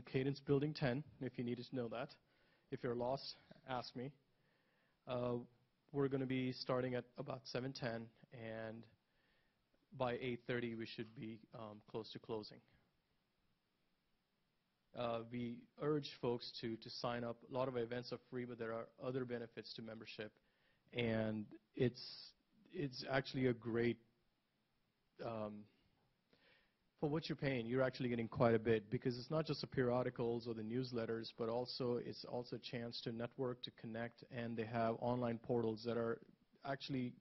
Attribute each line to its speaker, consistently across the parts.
Speaker 1: Cadence Building 10, if you needed to know that. If you're lost, ask me. Uh, we're going to be starting at about 7:10, and by 8:30 we should be um, close to closing. Uh, we urge folks to to sign up. A lot of events are free, but there are other benefits to membership, and it's it's actually a great um, for what you're paying, you're actually getting quite a bit because it's not just the periodicals or the newsletters, but also it's also a chance to network, to connect, and they have online portals that are actually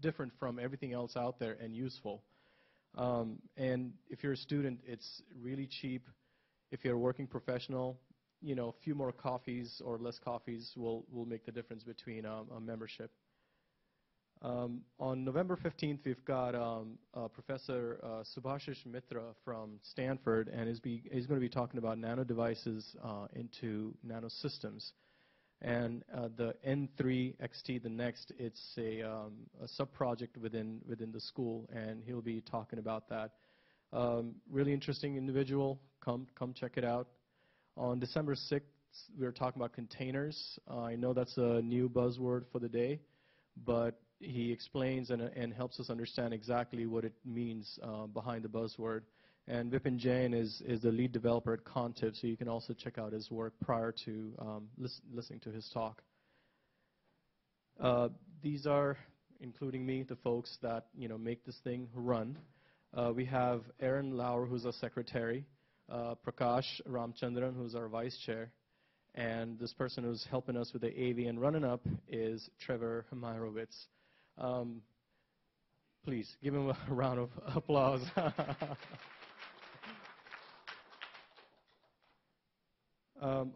Speaker 1: different from everything else out there and useful. Um, and if you're a student, it's really cheap. If you're a working professional, you know, a few more coffees or less coffees will, will make the difference between um, a membership. Um, on November 15th, we've got um, uh, Professor uh, Subhasish Mitra from Stanford, and he's, be, he's, going to be talking about nano devices uh, into nanosystems. And uh, the N3XT, the next, it's a, um, a sub-project within, within the school, and he'll be talking about that. Um, really interesting individual. Come, come check it out. On December 6th, we were talking about containers. Uh, I know that's a new buzzword for the day, but he explains and, and helps us understand exactly what it means uh, behind the buzzword. And Vipin Jain is, is the lead developer at Contiv, so you can also check out his work prior to um, lis listening to his talk. Uh, these are, including me, the folks that you know make this thing run. Uh, we have Aaron Lauer, who's our secretary, uh, Prakash Ramchandran, who's our vice chair, and this person who's helping us with the AV and running up is Trevor Myrowitz. Um, please give him a round of applause. um,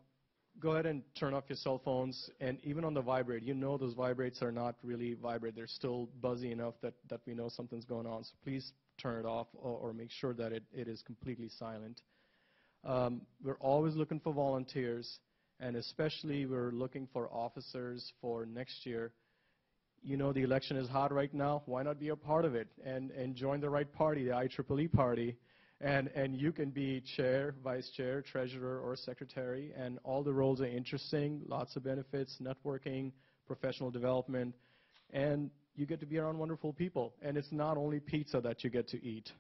Speaker 1: go ahead and turn off your cell phones. And even on the vibrate, you know those vibrates are not really vibrate. They're still buzzy enough that, that we know something's going on. So please turn it off or, or make sure that it, it is completely silent. Um, we're always looking for volunteers, and especially we're looking for officers for next year you know the election is hot right now. Why not be a part of it and, and join the right party, the IEEE party, and, and you can be chair, vice chair, treasurer, or secretary, and all the roles are interesting, lots of benefits, networking, professional development, and you get to be around wonderful people. And it's not only pizza that you get to eat.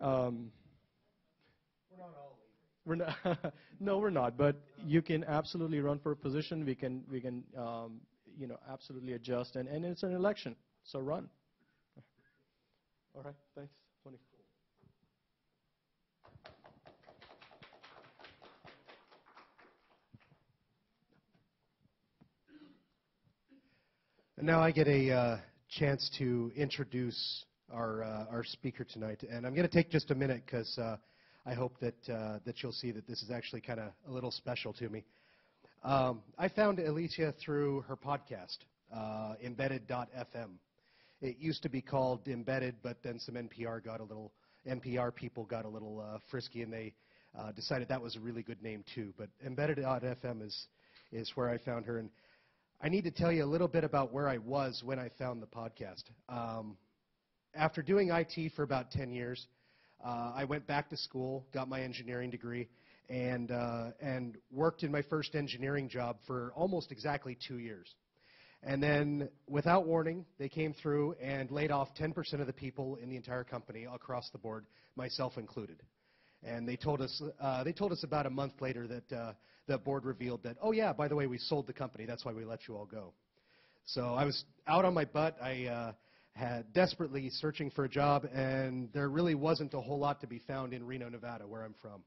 Speaker 1: Um,
Speaker 2: we're not all
Speaker 1: we're not, no, we're not. But you can absolutely run for a position. We can we can um, you know, absolutely adjust. And, and it's an election, so run. All right, thanks. Tony.
Speaker 2: And now I get a uh, chance to introduce our uh, our speaker tonight, and I'm going to take just a minute because uh, I hope that uh, that you'll see that this is actually kind of a little special to me. Um, I found Elecia through her podcast, uh, Embedded.fm. It used to be called Embedded, but then some NPR got a little NPR people got a little uh, frisky, and they uh, decided that was a really good name too. But Embedded.fm is is where I found her, and I need to tell you a little bit about where I was when I found the podcast. Um, after doing IT for about 10 years, uh, I went back to school, got my engineering degree, and, uh, and worked in my first engineering job for almost exactly two years. And then, without warning, they came through and laid off 10% of the people in the entire company across the board, myself included. And they told us, uh, they told us about a month later that uh, the board revealed that, oh yeah, by the way, we sold the company. That's why we let you all go. So I was out on my butt. I uh, had desperately searching for a job, and there really wasn't a whole lot to be found in Reno, Nevada, where I'm from.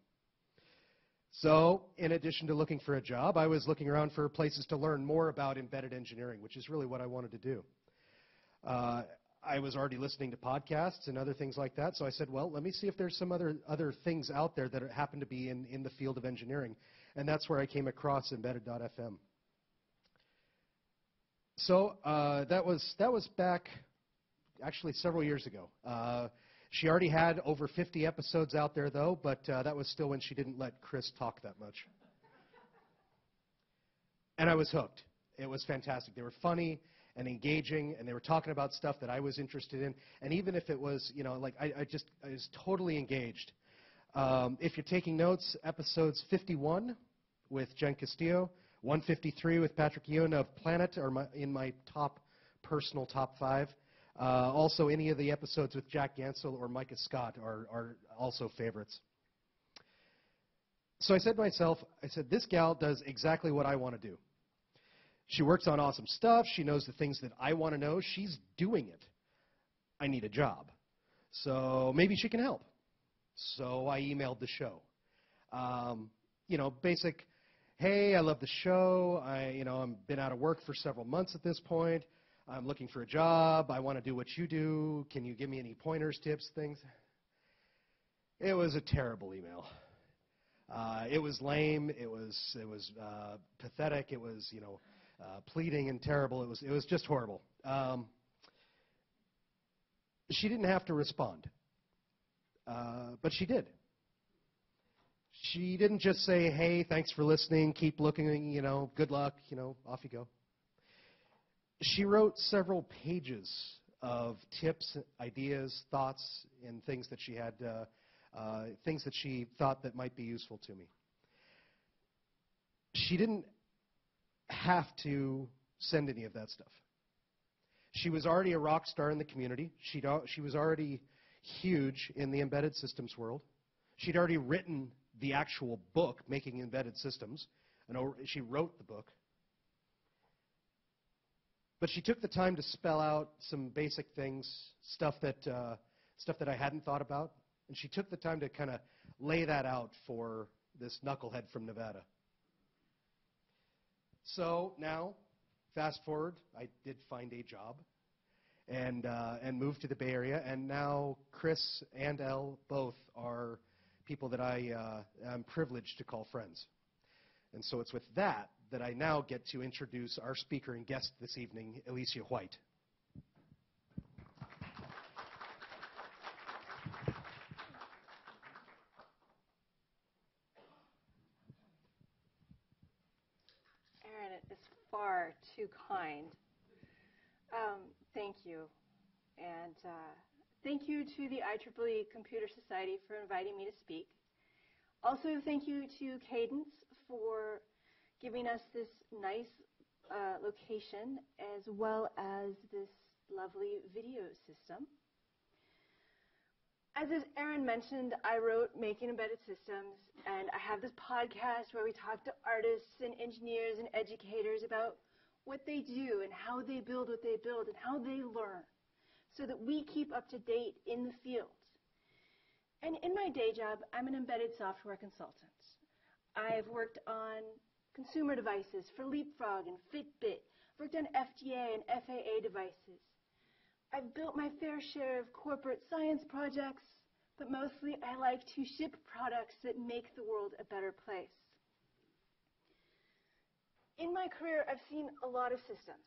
Speaker 2: So, in addition to looking for a job, I was looking around for places to learn more about embedded engineering, which is really what I wanted to do. Uh, I was already listening to podcasts and other things like that, so I said, well, let me see if there's some other, other things out there that happen to be in, in the field of engineering. And that's where I came across embedded.fm. So uh, that, was, that was back actually several years ago. Uh, she already had over 50 episodes out there, though, but uh, that was still when she didn't let Chris talk that much. And I was hooked. It was fantastic. They were funny and engaging, and they were talking about stuff that I was interested in. And even if it was, you know, like I, I just I was totally engaged. Um, if you're taking notes, episodes 51 with Jen Costillo, 153 with Patrick Ewan of Planet are my, in my top personal top five. Uh, also, any of the episodes with Jack Ganssle or Micah Scott are, are also favorites. So I said to myself, I said, this gal does exactly what I want to do. She works on awesome stuff. She knows the things that I want to know. She's doing it. I need a job. So maybe she can help. So I emailed the show. Um, you know, basic, hey, I love the show. I, you know, I've been out of work for several months at this point. I'm looking for a job. I want to do what you do. Can you give me any pointers, tips, things? It was a terrible email. Uh, it was lame. It was it was uh, pathetic. It was you know uh, pleading and terrible. It was it was just horrible. Um, she didn't have to respond, uh, but she did. She didn't just say, "Hey, thanks for listening. Keep looking. You know, good luck. You know, off you go." She wrote several pages of tips, ideas, thoughts, and things that she had, uh, uh, things that she thought that might be useful to me. She didn't have to send any of that stuff. She was already a rock star in the community. She'd, she was already huge in the embedded systems world. She'd already written the actual book, Making Embedded Systems. And she wrote the book. But she took the time to spell out some basic things, stuff that, uh, stuff that I hadn't thought about. And she took the time to kind of lay that out for this knucklehead from Nevada. So now, fast forward, I did find a job and, uh, and moved to the Bay Area. And now Chris and Elle both are people that I uh, am privileged to call friends. And so it's with that that I now get to introduce our speaker and guest this evening, Elecia White.
Speaker 3: Aaron is far too kind. Um, thank you. And uh, thank you to the IEEE Computer Society for inviting me to speak. Also, thank you to Cadence for giving us this nice uh, location as well as this lovely video system. As Erin mentioned, I wrote Making Embedded Systems, and I have this podcast where we talk to artists and engineers and educators about what they do and how they build what they build and how they learn so that we keep up to date in the field. And in my day job, I'm an embedded software consultant. I've worked on consumer devices for Leapfrog and Fitbit, worked on FDA and FAA devices. I've built my fair share of corporate science projects, but mostly I like to ship products that make the world a better place. In my career, I've seen a lot of systems,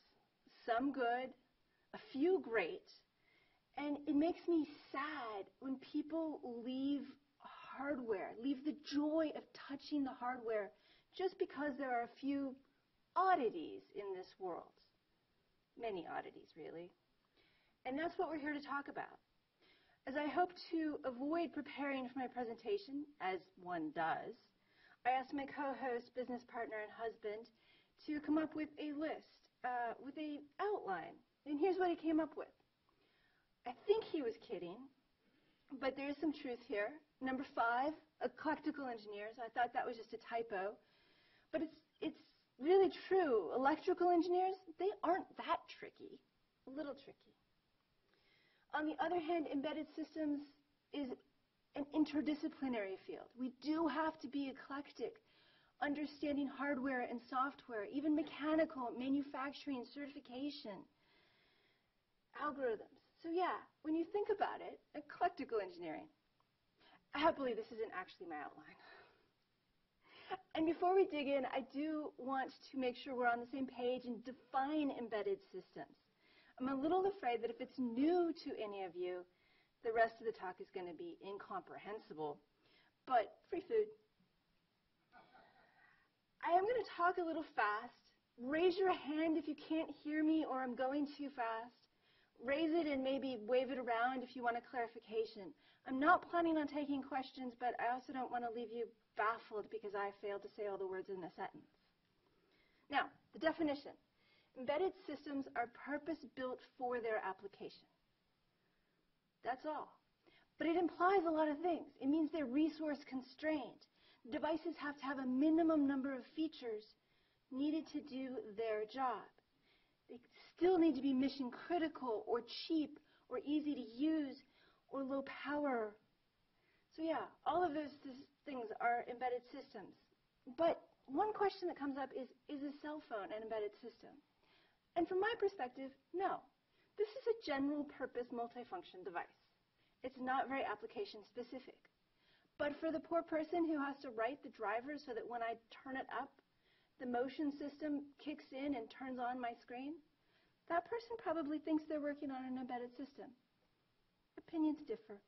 Speaker 3: some good, a few great, and it makes me sad when people leave hardware, leave the joy of touching the hardware just because there are a few oddities in this world. Many oddities, really. And that's what we're here to talk about. As I hope to avoid preparing for my presentation, as one does, I asked my co-host, business partner, and husband to come up with a list, uh, with a outline. And here's what he came up with. I think he was kidding, but there is some truth here. Number five, eclectical engineers. I thought that was just a typo. But it's, it's really true. Electrical engineers, they aren't that tricky. A little tricky. On the other hand, embedded systems is an interdisciplinary field. We do have to be eclectic, understanding hardware and software, even mechanical, manufacturing, certification, algorithms. So yeah, when you think about it, eclectical engineering. Happily, this isn't actually my outline. And before we dig in, I do want to make sure we're on the same page and define embedded systems. I'm a little afraid that if it's new to any of you, the rest of the talk is going to be incomprehensible. But free food. I am going to talk a little fast. Raise your hand if you can't hear me or I'm going too fast. raise it and maybe wave it around if you want a clarification. I'm not planning on taking questions, but I also don't want to leave you baffled because I failed to say all the words in the sentence. Now, the definition. Embedded systems are purpose-built for their application. That's all. But it implies a lot of things. It means they're resource constrained. Devices have to have a minimum number of features needed to do their job. They still need to be mission critical or cheap or easy to use or low power. So yeah, all of those things are embedded systems. But one question that comes up is, is a cell phone an embedded system? And from my perspective, no. This is a general purpose multifunction device. It's not very application specific. But for the poor person who has to write the driver so that when I turn it up, the motion system kicks in and turns on my screen, that person probably thinks they're working on an embedded system. Opinions differ.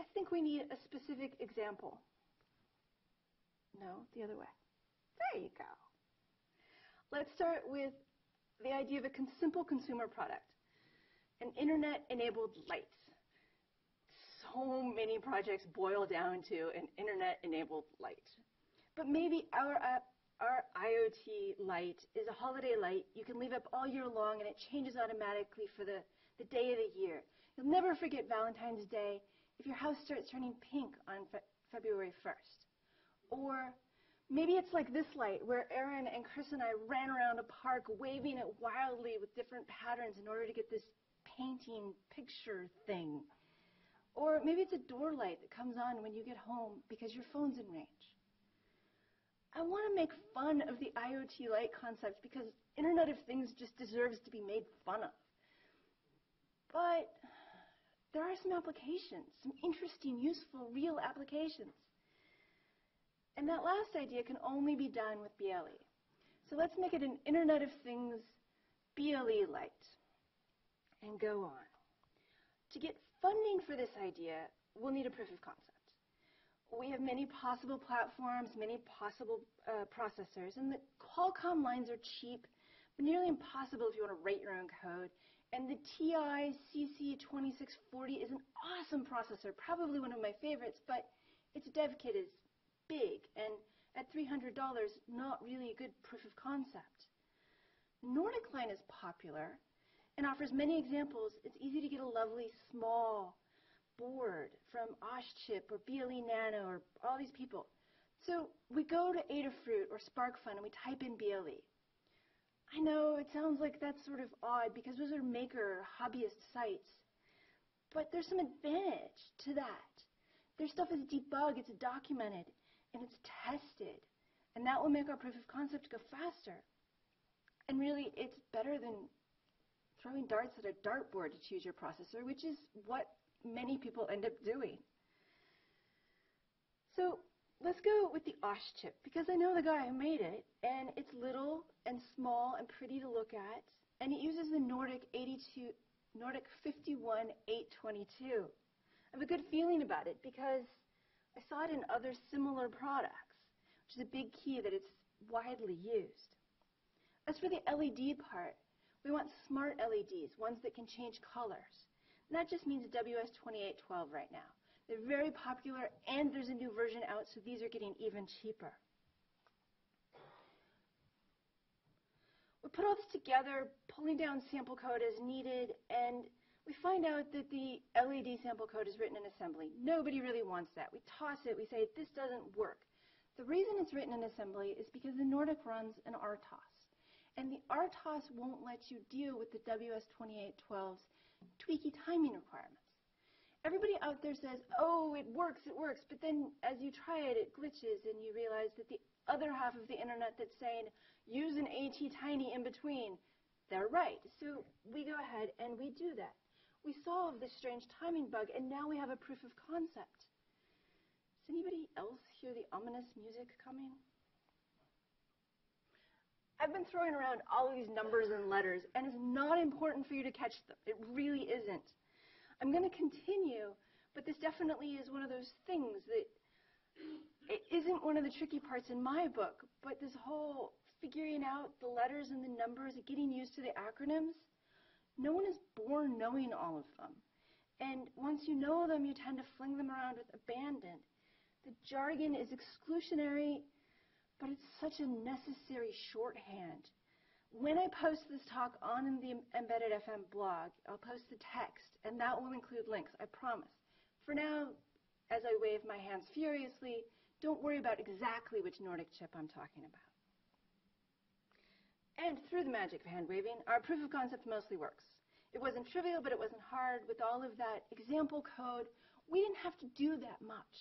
Speaker 3: I think we need a specific example. No, the other way. There you go. Let's start with the idea of a simple consumer product, an internet-enabled light. So many projects boil down to an internet-enabled light. But maybe our our IoT light is a holiday light you can leave up all year long and it changes automatically for the, the day of the year. You'll never forget Valentine's Day if your house starts turning pink on fe February 1st. Or maybe it's like this light where Aaron and Chris and I ran around a park waving it wildly with different patterns in order to get this painting picture thing. Or maybe it's a door light that comes on when you get home because your phone's in range. I want to make fun of the IoT light concept because Internet of Things just deserves to be made fun of. But there are some applications, some interesting, useful, real applications. And that last idea can only be done with BLE. So let's make it an Internet of Things BLE light and go on. To get funding for this idea, we'll need a proof of concept we have many possible platforms, many possible uh, processors, and the Qualcomm lines are cheap, but nearly impossible if you want to write your own code. And the TI CC2640 is an awesome processor, probably one of my favorites, but its dev kit is big, and at $300, not really a good proof of concept. Nordic line is popular and offers many examples. It's easy to get a lovely, small, board from OSHChip or BLE Nano or all these people. So we go to Adafruit or SparkFun and we type in BLE. I know it sounds like that's sort of odd because those are maker hobbyist sites. But there's some advantage to that. Their stuff is debugged, it's documented, and it's tested. And that will make our proof of concept go faster. And really, it's better than throwing darts at a dartboard to choose your processor, which is what many people end up doing. So let's go with the OSHChip, because I know the guy who made it, and it's little and small and pretty to look at, and it uses the Nordic 82, Nordic 51822. I have a good feeling about it because I saw it in other similar products, which is a big key that it's widely used. As for the LED part, we want smart LEDs, ones that can change colors. And that just means WS2812 right now. They're very popular, and there's a new version out, so these are getting even cheaper. We put all this together, pulling down sample code as needed, and we find out that the LED sample code is written in assembly. Nobody really wants that. We toss it. We say, this doesn't work. The reason it's written in assembly is because the Nordic runs an RTOS. And the RTOS won't let you deal with the WS2812's tweaky timing requirements. Everybody out there says, oh, it works, it works, but then as you try it, it glitches and you realize that the other half of the internet that's saying, use an ATtiny in between, they're right. So we go ahead and we do that. We solved this strange timing bug, and now we have a proof of concept. Does anybody else hear the ominous music coming? I've been throwing around all of these numbers and letters, and it's not important for you to catch them. It really isn't. I'm going to continue, but this definitely is one of those things that it isn't one of the tricky parts in my book, but this whole figuring out the letters and the numbers, and getting used to the acronyms, No one is born knowing all of them. And once you know them, you tend to fling them around with abandon. The jargon is exclusionary, but it's such a necessary shorthand. When I post this talk on the Embedded FM blog, I'll post the text, and that will include links, I promise. For now, as I wave my hands furiously, don't worry about exactly which Nordic chip I'm talking about. And through the magic of hand waving, our proof of concept mostly works. It wasn't trivial, but it wasn't hard. With all of that example code, we didn't have to do that much.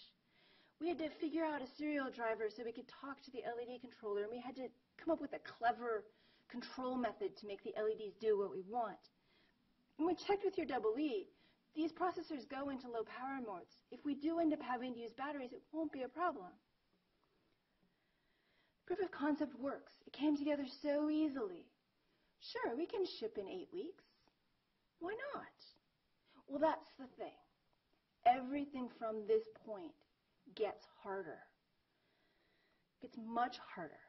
Speaker 3: We had to figure out a serial driver so we could talk to the LED controller, and we had to come up with a clever control method to make the LEDs do what we want. And we checked with your double E, these processors go into low power modes. If we do end up having to use batteries, it won't be a problem. Proof of concept works. It came together so easily. Sure, we can ship in eight weeks. Why not? Well, that's the thing. Everything from this point gets harder. Gets much harder.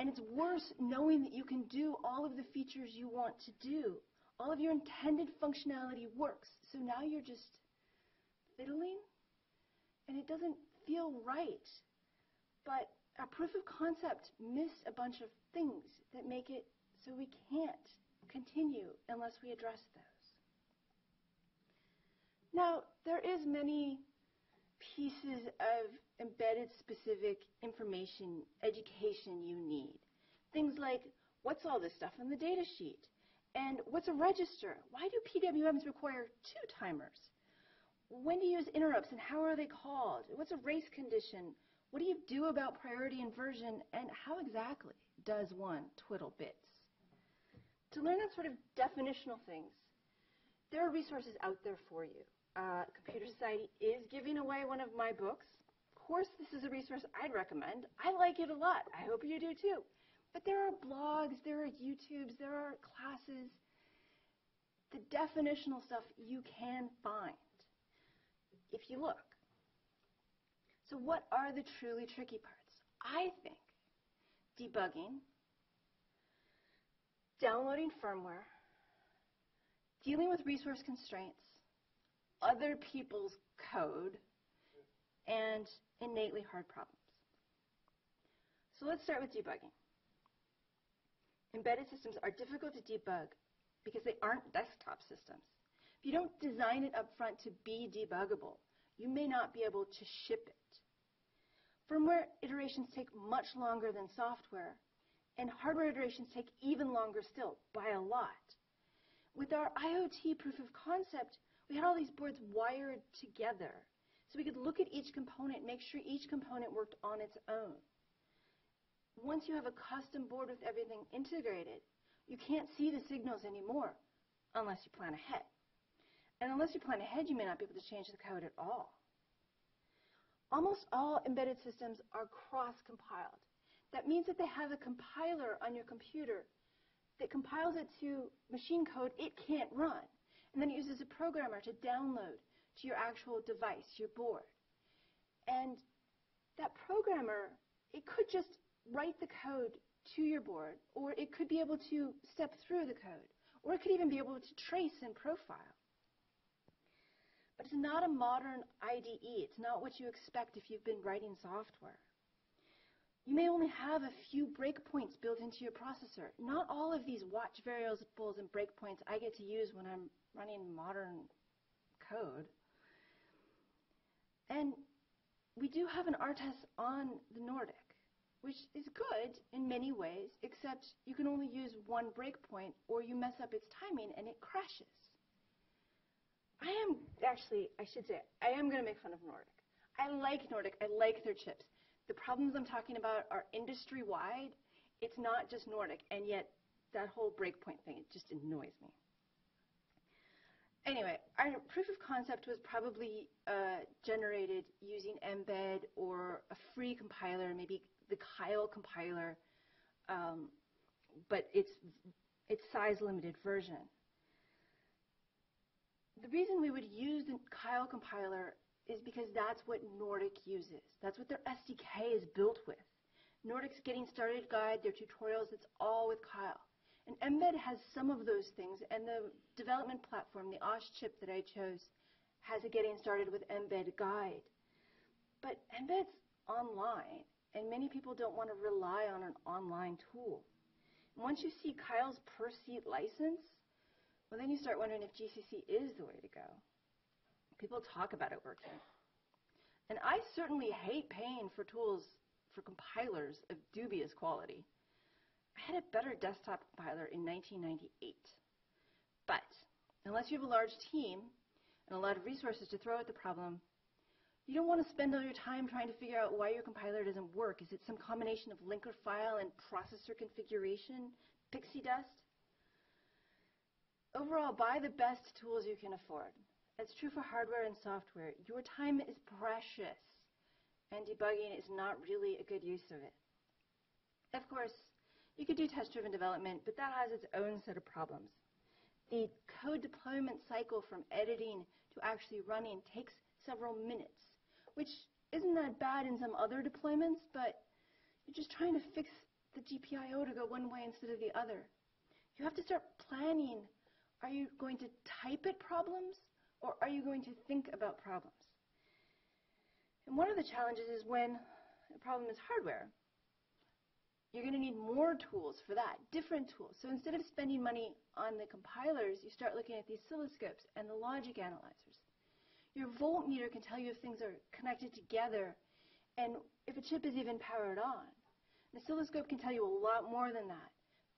Speaker 3: And it's worse knowing that you can do all of the features you want to do. All of your intended functionality works. So now you're just fiddling, and it doesn't feel right. But our proof of concept missed a bunch of things that make it so we can't continue unless we address those. Now, there is many pieces of embedded specific information, education you need. Things like, what's all this stuff in the data sheet? And what's a register? Why do PWMs require two timers? When do you use interrupts and how are they called? What's a race condition? What do you do about priority inversion? And how exactly does one twiddle bits? To learn that sort of definitional things, there are resources out there for you. Uh, Computer Society is giving away one of my books. Of course, this is a resource I'd recommend. I like it a lot. I hope you do too. But there are blogs, there are YouTubes, there are classes. The definitional stuff you can find if you look. So what are the truly tricky parts? I think debugging, downloading firmware, dealing with resource constraints, other people's code, and innately hard problems. So let's start with debugging. Embedded systems are difficult to debug because they aren't desktop systems. If you don't design it up front to be debuggable, you may not be able to ship it. Firmware iterations take much longer than software, and hardware iterations take even longer still, by a lot. With our IoT proof of concept, we had all these boards wired together. So we could look at each component, make sure each component worked on its own once you have a custom board with everything integrated, you can't see the signals anymore unless you plan ahead. And unless you plan ahead, you may not be able to change the code at all. Almost all embedded systems are cross-compiled. That means that they have a compiler on your computer that compiles it to machine code it can't run. And then it uses a programmer to download to your actual device, your board. And that programmer, it could just write the code to your board, or it could be able to step through the code, or it could even be able to trace and profile. But it's not a modern IDE. It's not what you expect if you've been writing software. You may only have a few breakpoints built into your processor. Not all of these watch variables and breakpoints I get to use when I'm running modern code. And we do have an RTOS on the Nordic which is good in many ways, except you can only use one breakpoint or you mess up its timing and it crashes. I am, actually, I should say, I am going to make fun of Nordic. I like Nordic. I like their chips. The problems I'm talking about are industry-wide. It's not just Nordic, and yet that whole breakpoint thing, it just annoys me. Anyway, our proof of concept was probably uh, generated using mbed or a free compiler, maybe the Keil compiler, um, but it's it's size limited version. The reason we would use the Keil compiler is because that's what Nordic uses. That's what their SDK is built with. Nordic's Getting Started guide, their tutorials, it's all with Keil. And mbed has some of those things, and the development platform, the OS chip that I chose, has a getting started with mbed guide. But mbed's online, and many people don't want to rely on an online tool. And once you see Keil's per seat license, well, then you start wondering if GCC is the way to go. People talk about it working. And I certainly hate paying for tools for compilers of dubious quality. I had a better desktop compiler in 1998. But unless you have a large team and a lot of resources to throw at the problem, you don't want to spend all your time trying to figure out why your compiler doesn't work. Is it some combination of linker file and processor configuration, pixie dust? Overall, buy the best tools you can afford. That's true for hardware and software. Your time is precious, and debugging is not really a good use of it. Of course, you could do test-driven development, but that has its own set of problems. The code deployment cycle from editing to actually running takes several minutes which isn't that bad in some other deployments, but you're just trying to fix the GPIO to go one way instead of the other. You have to start planning. Are you going to type at problems, or are you going to think about problems? And one of the challenges is when the problem is hardware. You're going to need more tools for that, different tools. So instead of spending money on the compilers, you start looking at the oscilloscopes and the logic analyzers. Your voltmeter can tell you if things are connected together and if a chip is even powered on. An oscilloscope can tell you a lot more than that,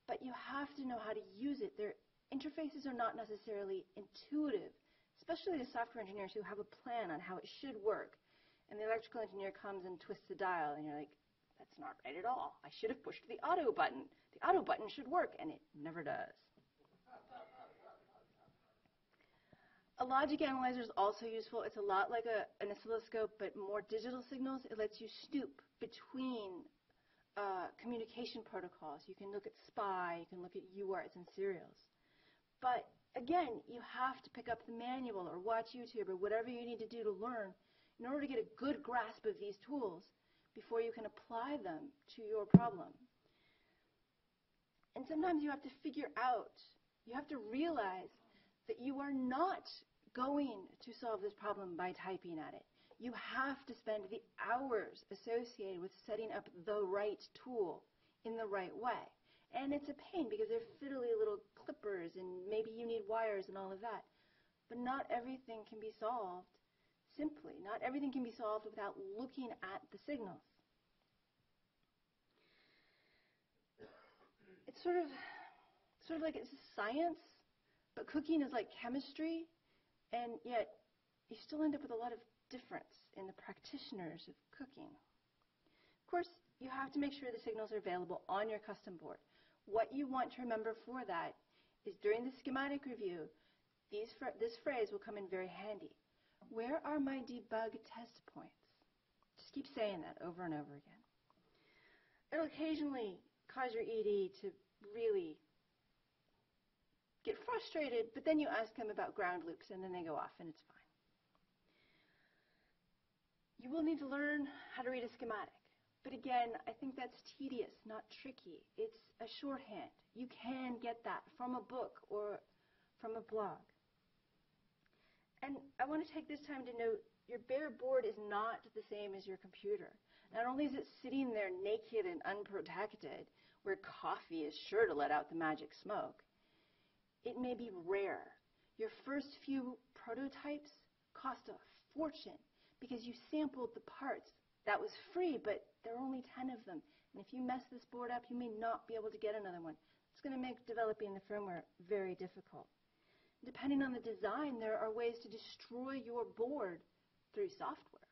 Speaker 3: but you have to know how to use it. Their interfaces are not necessarily intuitive, especially the software engineers who have a plan on how it should work. And the electrical engineer comes and twists the dial, and you're like, that's not right at all. I should have pushed the auto button. The auto button should work, and it never does. A logic analyzer is also useful. It's a lot like a, an oscilloscope, but more digital signals. It lets you snoop between uh, communication protocols. You can look at SPI, you can look at UARTs and serials. But again, you have to pick up the manual or watch YouTube or whatever you need to do to learn in order to get a good grasp of these tools before you can apply them to your problem. And sometimes you have to figure out, you have to realize that you are not going to solve this problem by typing at it. You have to spend the hours associated with setting up the right tool in the right way. And it's a pain because they're fiddly little and maybe you need wires and all of that. But not everything can be solved simply. Not everything can be solved without looking at the signals. It's sort of sort of like it's science but cooking is like chemistry, and yet you still end up with a lot of difference in the practitioners of cooking. Of course, you have to make sure the signals are available on your custom board. What you want to remember for that is during the schematic review, this phrase will come in very handy. Where are my debug test points? Just keep saying that over and over again. It'll occasionally cause your ED to really get frustrated, but then you ask them about ground loops and then they go off and it's fine. You will need to learn how to read a schematic. But again, I think that's tedious, not tricky. It's a shorthand. You can get that from a book or from a blog. And I want to take this time to note your bare board is not the same as your computer. Not only is it sitting there naked and unprotected, where coffee is sure to let out the magic smoke, it may be rare. Your first few prototypes cost a fortune because you sampled the parts. That was free, but there are only 10 of them. And if you mess this board up, you may not be able to get another one. It's going to make developing the firmware very difficult. Depending on the design, there are ways to destroy your board through software.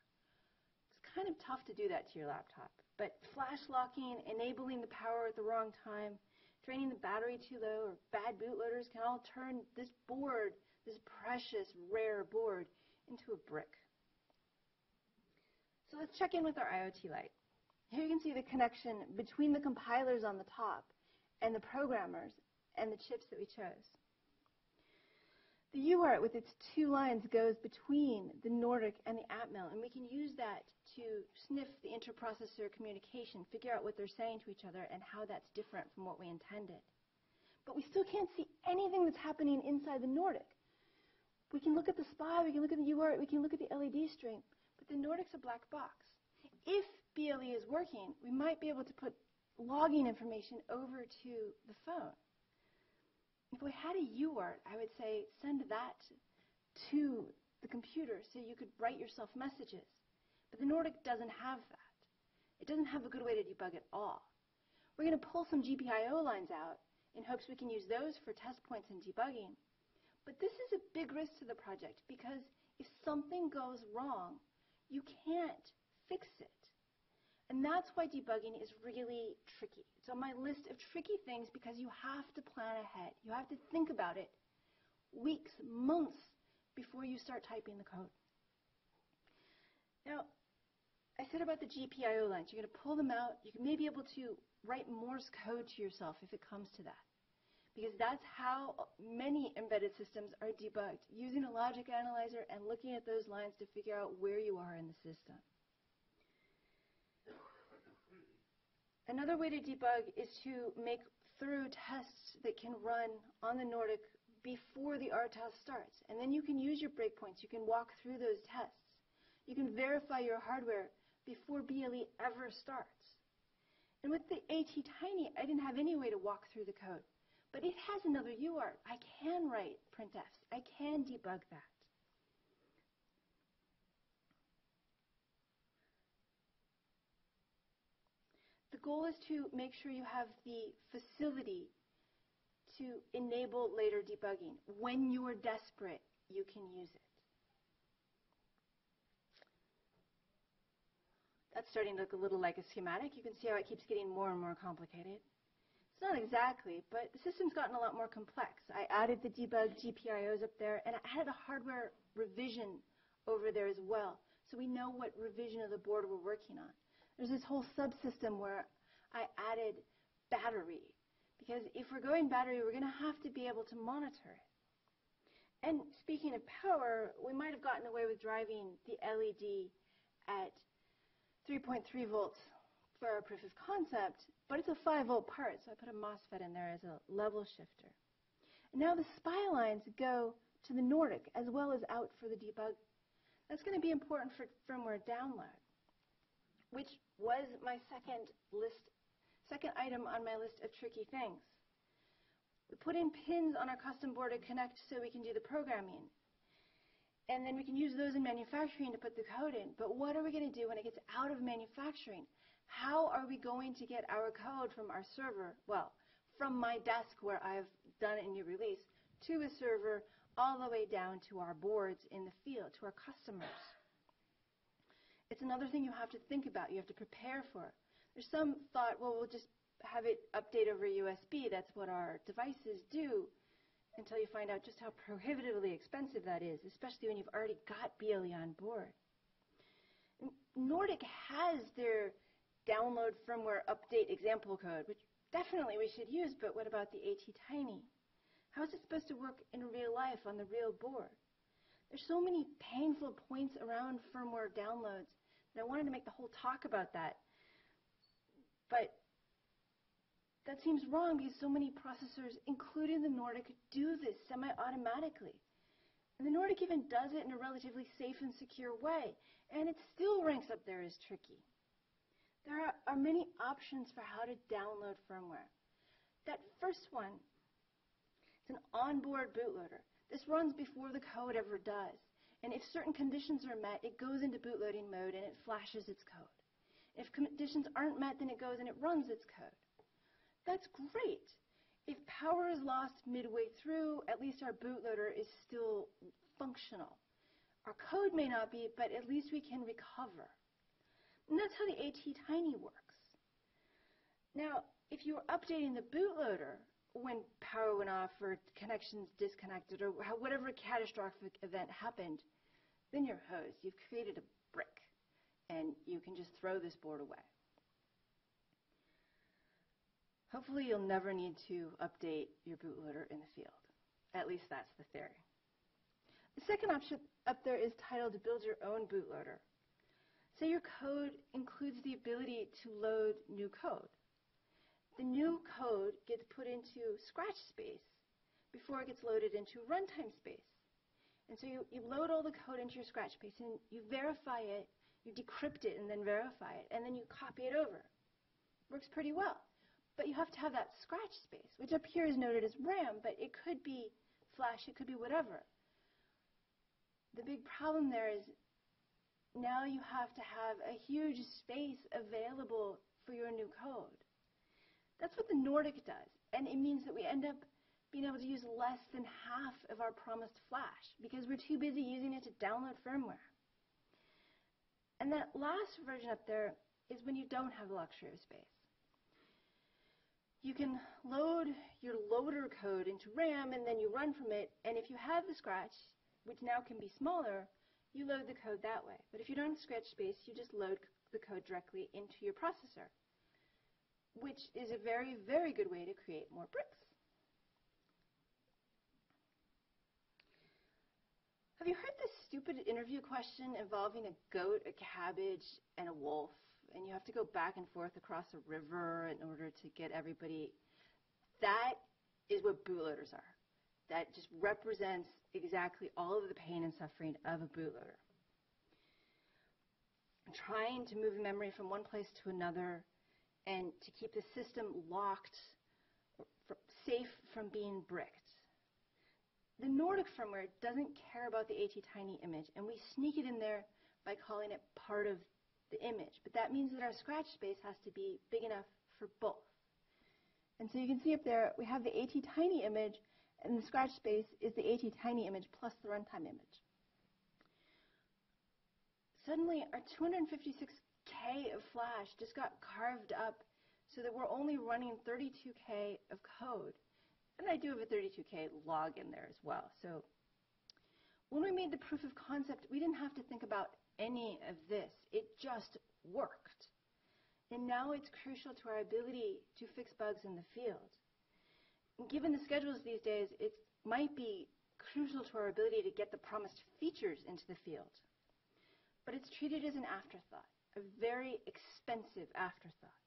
Speaker 3: It's kind of tough to do that to your laptop. But flash locking, enabling the power at the wrong time, draining the battery too low, or bad bootloaders can all turn this board, this precious, rare board, into a brick. So let's check in with our IoT light. Here you can see the connection between the compilers on the top and the programmers and the chips that we chose. The UART with its two lines goes between the Nordic and the Atmel, and we can use that to sniff the interprocessor communication, figure out what they're saying to each other and how that's different from what we intended. but we still can't see anything that's happening inside the Nordic. We can look at the SPI, we can look at the UART, we can look at the LED stream, but the Nordic's a black box. If BLE is working, we might be able to put logging information over to the phone. If we had a UART, I would say send that to the computer so you could write yourself messages. But the Nordic doesn't have that. It doesn't have a good way to debug at all. We're going to pull some GPIO lines out in hopes we can use those for test points and debugging. But this is a big risk to the project because if something goes wrong, you can't fix it. And that's why debugging is really tricky. It's on my list of tricky things because you have to plan ahead. You have to think about it weeks, months before you start typing the code. Now, I said about the GPIO lines. You're going to pull them out. You may be able to write Morse code to yourself if it comes to that. Because that's how many embedded systems are debugged, using a logic analyzer and looking at those lines to figure out where you are in the system. Another way to debug is to make through tests that can run on the Nordic before the RTOS starts. And then you can use your breakpoints. You can walk through those tests. You can verify your hardware before BLE ever starts. And with the ATtiny, I didn't have any way to walk through the code. But it has another UART. I can write printfs. I can debug that. The goal is to make sure you have the facility to enable later debugging. When you are desperate, you can use it. That's starting to look a little like a schematic. You can see how it keeps getting more and more complicated. It's not exactly, but the system's gotten a lot more complex. I added the debug GPIOs up there, and I added a hardware revision over there as well, so we know what revision of the board we're working on. There's this whole subsystem where I added battery, because if we're going battery, we're going to have to be able to monitor it. And speaking of power, we might have gotten away with driving the LED at 3.3 volts for our proof of concept, but it's a 5 volt part, so I put a MOSFET in there as a level shifter. And now the SPI lines go to the Nordic as well as out for the debug. That's going to be important for firmware download, which was my second list, second item on my list of tricky things. We put in pins on our custom board to connect so we can do the programming and then we can use those in manufacturing to put the code in. But what are we going to do when it gets out of manufacturing? How are we going to get our code from our server, well, from my desk where I've done a new release, to a server, all the way down to our boards in the field, to our customers? It's another thing you have to think about, you have to prepare for. There's some thought, well, we'll just have it update over USB. That's what our devices do until you find out just how prohibitively expensive that is, especially when you've already got BLE on board. Nordic has their download firmware update example code, which definitely we should use, but what about the ATtiny? How is it supposed to work in real life on the real board? There's so many painful points around firmware downloads, and I wanted to make the whole talk about that. But that seems wrong because so many processors, including the Nordic, do this semi-automatically. And the Nordic even does it in a relatively safe and secure way, and it still ranks up there as tricky. There are, are many options for how to download firmware. That first one is an onboard bootloader. This runs before the code ever does. And if certain conditions are met, it goes into bootloading mode and it flashes its code. If conditions aren't met, then it goes and it runs its code. That's great. If power is lost midway through, at least our bootloader is still functional. Our code may not be, but at least we can recover. And that's how the ATtiny works. Now, if you were updating the bootloader when power went off or connections disconnected or whatever catastrophic event happened, then you're hosed. You've created a brick, and you can just throw this board away. Hopefully you'll never need to update your bootloader in the field. At least that's the theory. The second option up there is titled Build Your Own Bootloader. Say your code includes the ability to load new code. the new code gets put into scratch space before it gets loaded into runtime space. And so you, you load all the code into your scratch space and you verify it, you decrypt it and then verify it, and then you copy it over. Works pretty well. But you have to have that scratch space, which up here is noted as RAM, but it could be flash, it could be whatever. The big problem there is now you have to have a huge space available for your new code. That's what the Nordic does. And it means that we end up being able to use less than half of our promised flash because we're too busy using it to download firmware. And that last version up there is when you don't have the luxury of space. You can load your loader code into RAM and then you run from it. And if you have the scratch, which now can be smaller, you load the code that way. But if you don't have scratch space, you just load the code directly into your processor, which is a very, very good way to create more bricks. Have you heard this stupid interview question involving a goat, a cabbage, and a wolf? And you have to go back and forth across a river in order to get everybody. That is what bootloaders are. That just represents exactly all of the pain and suffering of a bootloader. Trying to move memory from one place to another and to keep the system locked, safe from being bricked. The Nordic firmware doesn't care about the ATTiny image, and we sneak it in there by calling it part of the image. But that means that our scratch space has to be big enough for both. And so you can see up there, we have the ATTiny image, and the scratch space is the ATTiny image plus the runtime image. Suddenly, our 256K of flash just got carved up so that we're only running 32K of code. And I do have a 32K log in there as well. So when we made the proof of concept, we didn't have to think about any of this. It just worked. And now it's crucial to our ability to fix bugs in the field. Given the schedules these days, it might be crucial to our ability to get the promised features into the field. But it's treated as an afterthought, a very expensive afterthought.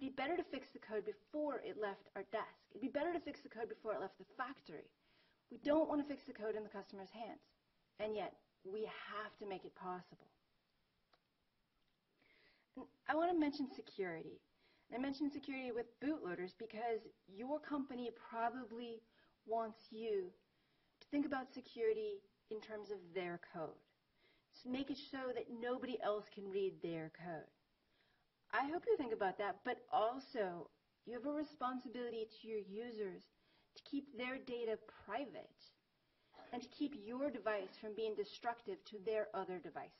Speaker 3: It'd be better to fix the code before it left our desk. It'd be better to fix the code before it left the factory. We don't want to fix the code in the customer's hands. And yet, we have to make it possible. And I want to mention security. And I mentioned security with bootloaders because your company probably wants you to think about security in terms of their code. To make it so that nobody else can read their code. I hope you think about that, but also you have a responsibility to your users to keep their data private and to keep your device from being destructive to their other devices.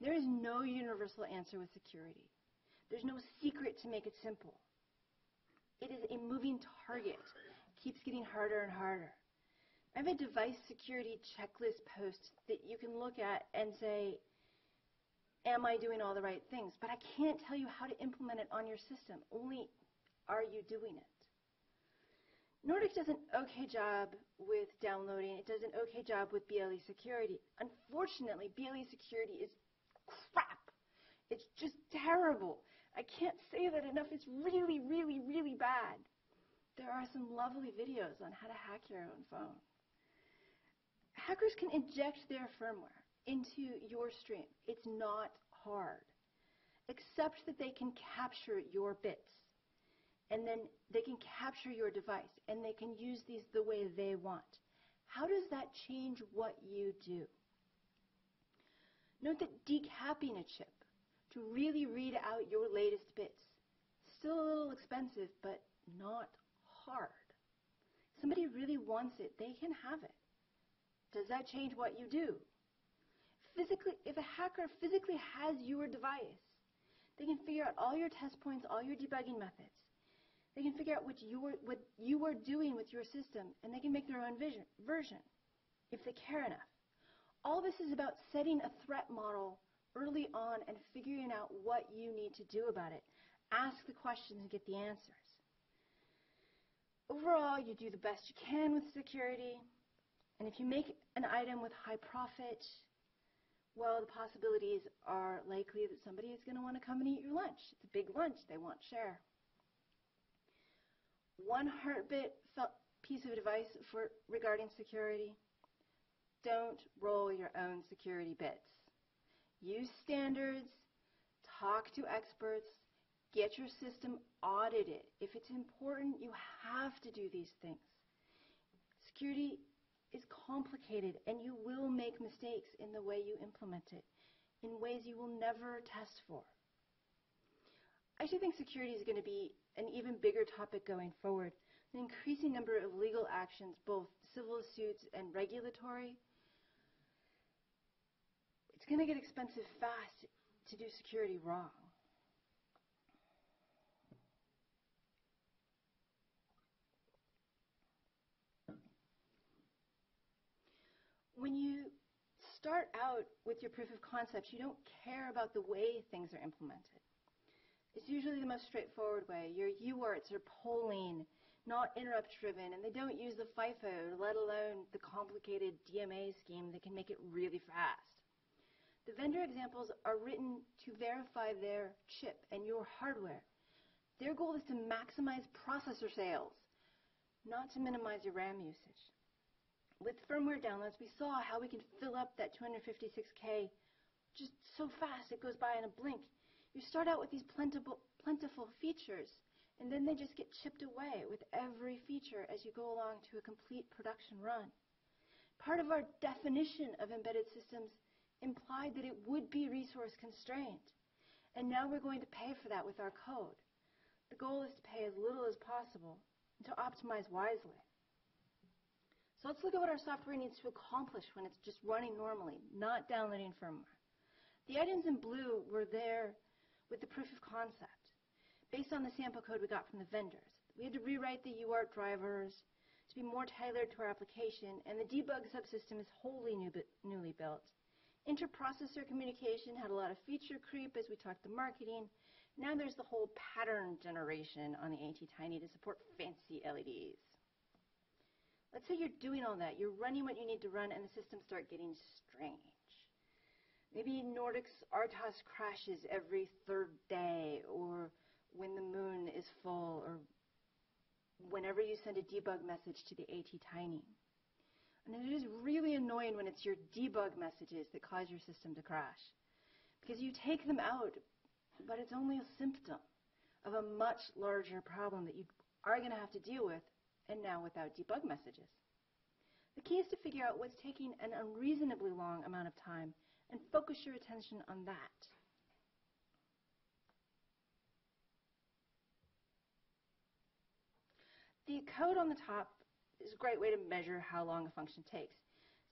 Speaker 3: There is no universal answer with security. There's no secret to make it simple. It is a moving target. It keeps getting harder and harder. I have a device security checklist post that you can look at and say, am I doing all the right things? But I can't tell you how to implement it on your system. Only are you doing it? Nordic does an okay job with downloading. It does an okay job with BLE security. Unfortunately, BLE security is crap. It's just terrible. I can't say that enough. It's really, really, really bad. There are some lovely videos on how to hack your own phone. Hackers can inject their firmware into your stream. It's not hard, except that they can capture your bits. And then they can capture your device, and they can use these the way they want. How does that change what you do? Note that decapping a chip to really read out your latest bits, still a little expensive, but not hard. Somebody really wants it, they can have it. Does that change what you do? Physically, if a hacker physically has your device, they can figure out all your test points, all your debugging methods. They can figure out what you are, what you are doing with your system, and they can make their own vision, version if they care enough. All this is about setting a threat model early on and figuring out what you need to do about it. Ask the questions and get the answers. Overall, you do the best you can with security, and if you make an item with high profit, well, the possibilities are likely that somebody is going to want to come and eat your lunch. It's a big lunch. They want share. One heartbit piece of advice for regarding security, don't roll your own security bits. Use standards, talk to experts, get your system audited. If it's important, you have to do these things. Security is complicated and you will make mistakes in the way you implement it in ways you will never test for. I actually think security is going to be an even bigger topic going forward. An increasing number of legal actions, both civil suits and regulatory. It's going to get expensive fast to do security wrong. When you start out with your proof of concepts, you don't care about the way things are implemented. It's usually the most straightforward way. Your UARTs are polling, not interrupt driven, and they don't use the FIFO, let alone the complicated DMA scheme that can make it really fast. The vendor examples are written to verify their chip and your hardware. Their goal is to maximize processor sales, not to minimize your RAM usage with firmware downloads, we saw how we can fill up that 256K just so fast it goes by in a blink. You start out with these plentiful, plentiful features, and then they just get chipped away with every feature as you go along to a complete production run. Part of our definition of embedded systems implied that it would be resource constrained. And now we're going to pay for that with our code. The goal is to pay as little as possible and to optimize wisely. So let's look at what our software needs to accomplish when it's just running normally, not downloading firmware. The items in blue were there with the proof of concept, based on the sample code we got from the vendors. We had to rewrite the UART drivers to be more tailored to our application, and the debug subsystem is wholly new, newly built. Interprocessor communication had a lot of feature creep as we talked to marketing. Now there's the whole pattern generation on the ATtiny to support fancy LEDs. Let's say you're doing all that. You're running what you need to run, and the systems start getting strange. Maybe Nordic's RTOS crashes every third day, or when the moon is full, or whenever you send a debug message to the ATtiny. And it is really annoying when it's your debug messages that cause your system to crash. Because you take them out, but it's only a symptom of a much larger problem that you are going to have to deal with and now without debug messages. The key is to figure out what's taking an unreasonably long amount of time and focus your attention on that. The code on the top is a great way to measure how long a function takes.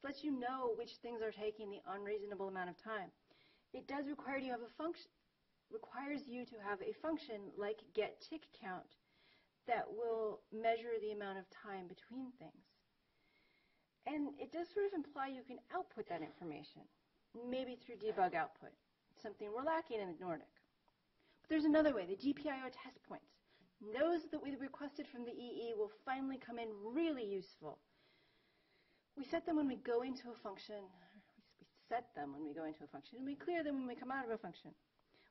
Speaker 3: It lets you know which things are taking the unreasonable amount of time. It does require you have a function requires you to have a function like get tick count that will measure the amount of time between things. And it does sort of imply you can output that information, maybe through debug output, something we're lacking in the Nordic. But there's another way, the GPIO test points. Those that we requested from the EE will finally come in really useful. We set them when we go into a function, we set them when we go into a function, and we clear them when we come out of a function.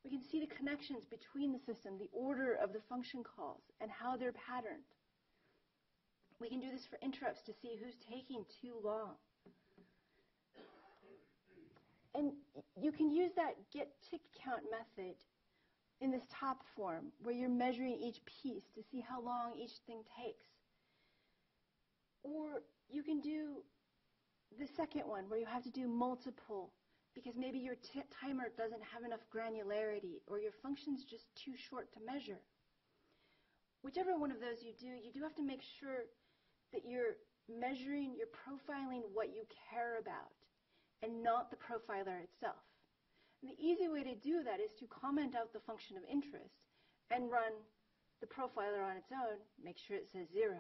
Speaker 3: We can see the connections between the system, the order of the function calls, and how they're patterned. We can do this for interrupts to see who's taking too long. And you can use that get tick count method in this top form where you're measuring each piece to see how long each thing takes. Or you can do the second one where you have to do multiple because maybe your timer doesn't have enough granularity or your function's just too short to measure. Whichever one of those you do, you do have to make sure that you're measuring, you're profiling what you care about and not the profiler itself. And the easy way to do that is to comment out the function of interest and run the profiler on its own, make sure it says zero.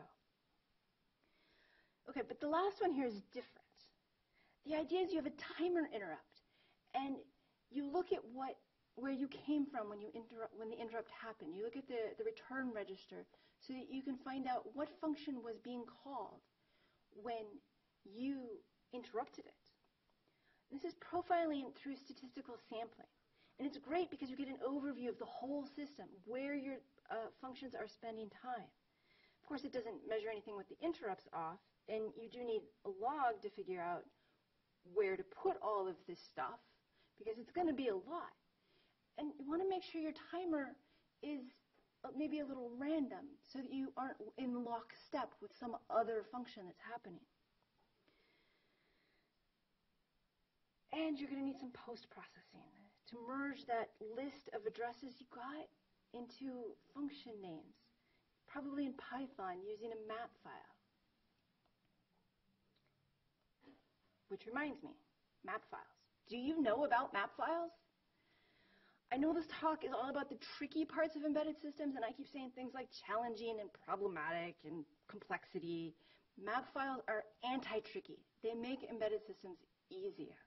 Speaker 3: Okay, but the last one here is different. The idea is you have a timer interrupt and you look at what where you came from when you when the interrupt happened. You look at the, the return register so that you can find out what function was being called when you interrupted it. This is profiling through statistical sampling. And it's great because you get an overview of the whole system, where your uh, functions are spending time. Of course, it doesn't measure anything with the interrupts off, and you do need a log to figure out where to put all of this stuff because it's going to be a lot. And you want to make sure your timer is uh, maybe a little random so that you aren't in lockstep with some other function that's happening. And you're going to need some post-processing to merge that list of addresses you got into function names, probably in Python using a map file. Which reminds me, map files. Do you know about map files? I know this talk is all about the tricky parts of embedded systems, and I keep saying things like challenging and problematic and complexity. Map files are anti-tricky. They make embedded systems easier.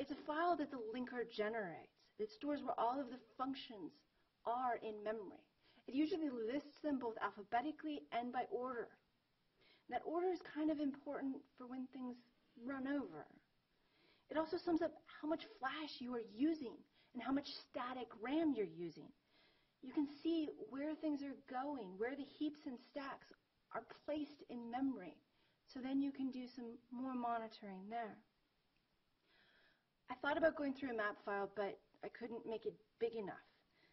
Speaker 3: It's a file that the linker generates. It stores where all of the functions are in memory. It usually lists them both alphabetically and by order. that order is kind of important for when things run over. It also sums up how much flash you are using and how much static RAM you're using. You can see where things are going, where the heaps and stacks are placed in memory. So then you can do some more monitoring there. I thought about going through a map file, but I couldn't make it big enough.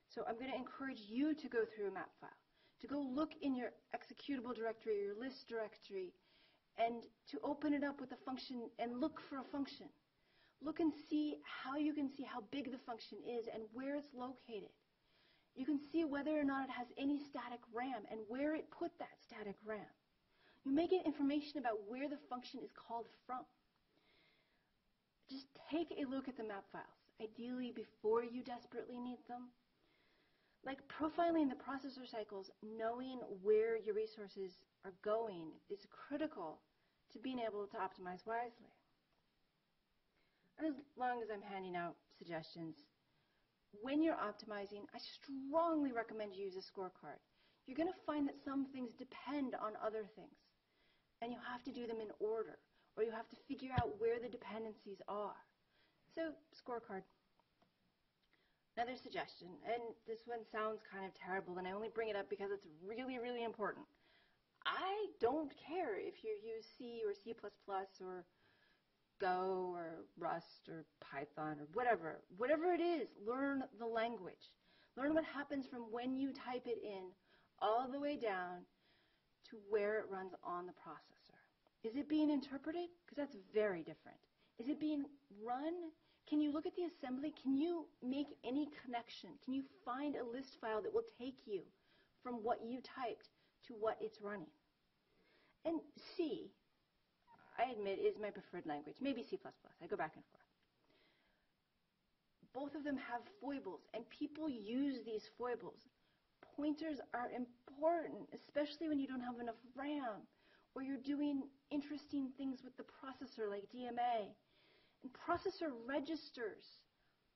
Speaker 3: So I'm going to encourage you to go through a map file, to go look in your executable directory, or your list directory, and to open it up with a function and look for a function. Look and see how you can see how big the function is and where it's located. You can see whether or not it has any static RAM and where it put that static RAM. You may get information about where the function is called from. Just take a look at the map files, ideally before you desperately need them. Like profiling the processor cycles, knowing where your resources are going is critical to being able to optimize wisely. As long as I'm handing out suggestions, when you're optimizing, I strongly recommend you use a scorecard. You're going to find that some things depend on other things, and you have to do them in order, or you have to figure out where the dependencies are. So, scorecard. Another suggestion, and this one sounds kind of terrible, and I only bring it up because it's really, really important. I don't care if you use C or C++ or Go or Rust or Python or whatever. Whatever it is, learn the language. Learn what happens from when you type it in all the way down to where it runs on the processor. Is it being interpreted? Because that's very different. Is it being run? Can you look at the assembly? Can you make any connection? Can you find a list file that will take you from what you typed to what it's running? And C, I admit, is my preferred language. Maybe C++. I go back and forth. Both of them have foibles, and people use these foibles. Pointers are important, especially when you don't have enough RAM, or you're doing interesting things with the processor like DMA. And processor registers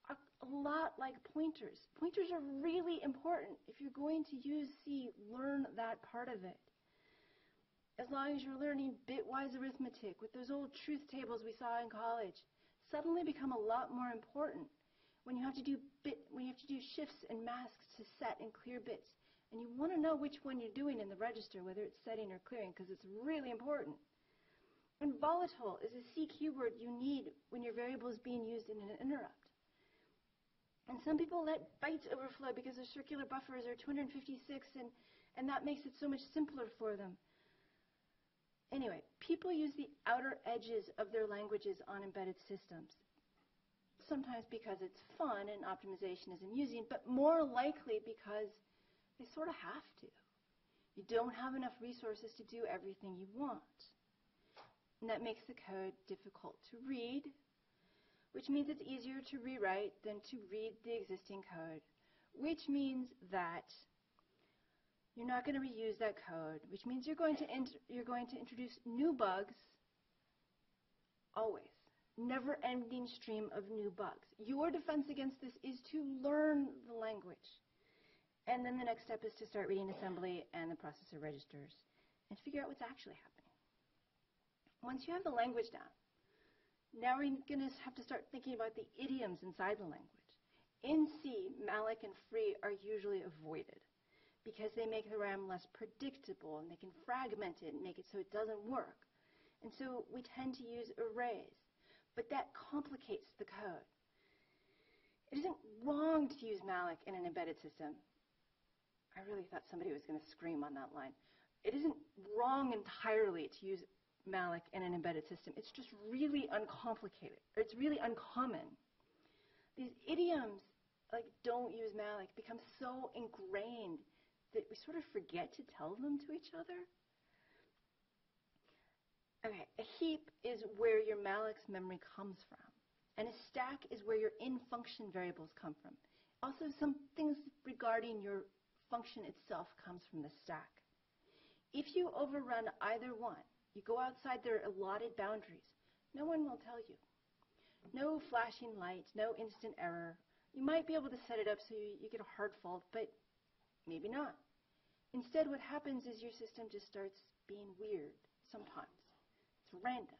Speaker 3: are a lot like pointers. Pointers are really important. If you're going to use C, learn that part of it as long as you're learning bitwise arithmetic with those old truth tables we saw in college, suddenly become a lot more important when you have to do bit when you have to do shifts and masks to set and clear bits. And you want to know which one you're doing in the register, whether it's setting or clearing, because it's really important. And volatile is a C keyword you need when your variable is being used in an interrupt. And some people let bytes overflow because their circular buffers are 256, and, and that makes it so much simpler for them. Anyway, people use the outer edges of their languages on embedded systems. Sometimes because it's fun and optimization is amusing, but more likely because they sort of have to. You don't have enough resources to do everything you want. And that makes the code difficult to read, which means it's easier to rewrite than to read the existing code, which means that you're not going to reuse that code, which means you're going to you're going to introduce new bugs always. Never-ending stream of new bugs. Your defense against this is to learn the language. And then the next step is to start reading assembly and the processor registers and figure out what's actually happening. Once you have the language down, now we're going to have to start thinking about the idioms inside the language. In C, malloc and free are usually avoided because they make the RAM less predictable and they can fragment it and make it so it doesn't work. And so we tend to use arrays. But that complicates the code. It isn't wrong to use malloc in an embedded system. I really thought somebody was going to scream on that line. It isn't wrong entirely to use malloc in an embedded system. It's just really uncomplicated. It's really uncommon. These idioms, like don't use malloc, become so ingrained that we sort of forget to tell them to each other. Okay, a heap is where your malloc's memory comes from. And a stack is where your in-function variables come from. Also, some things regarding your function itself comes from the stack. If you overrun either one, you go outside their allotted boundaries, no one will tell you. No flashing light, no instant error. You might be able to set it up so you, you get a hard fault, but maybe not. Instead, what happens is your system just starts being weird sometimes. It's random.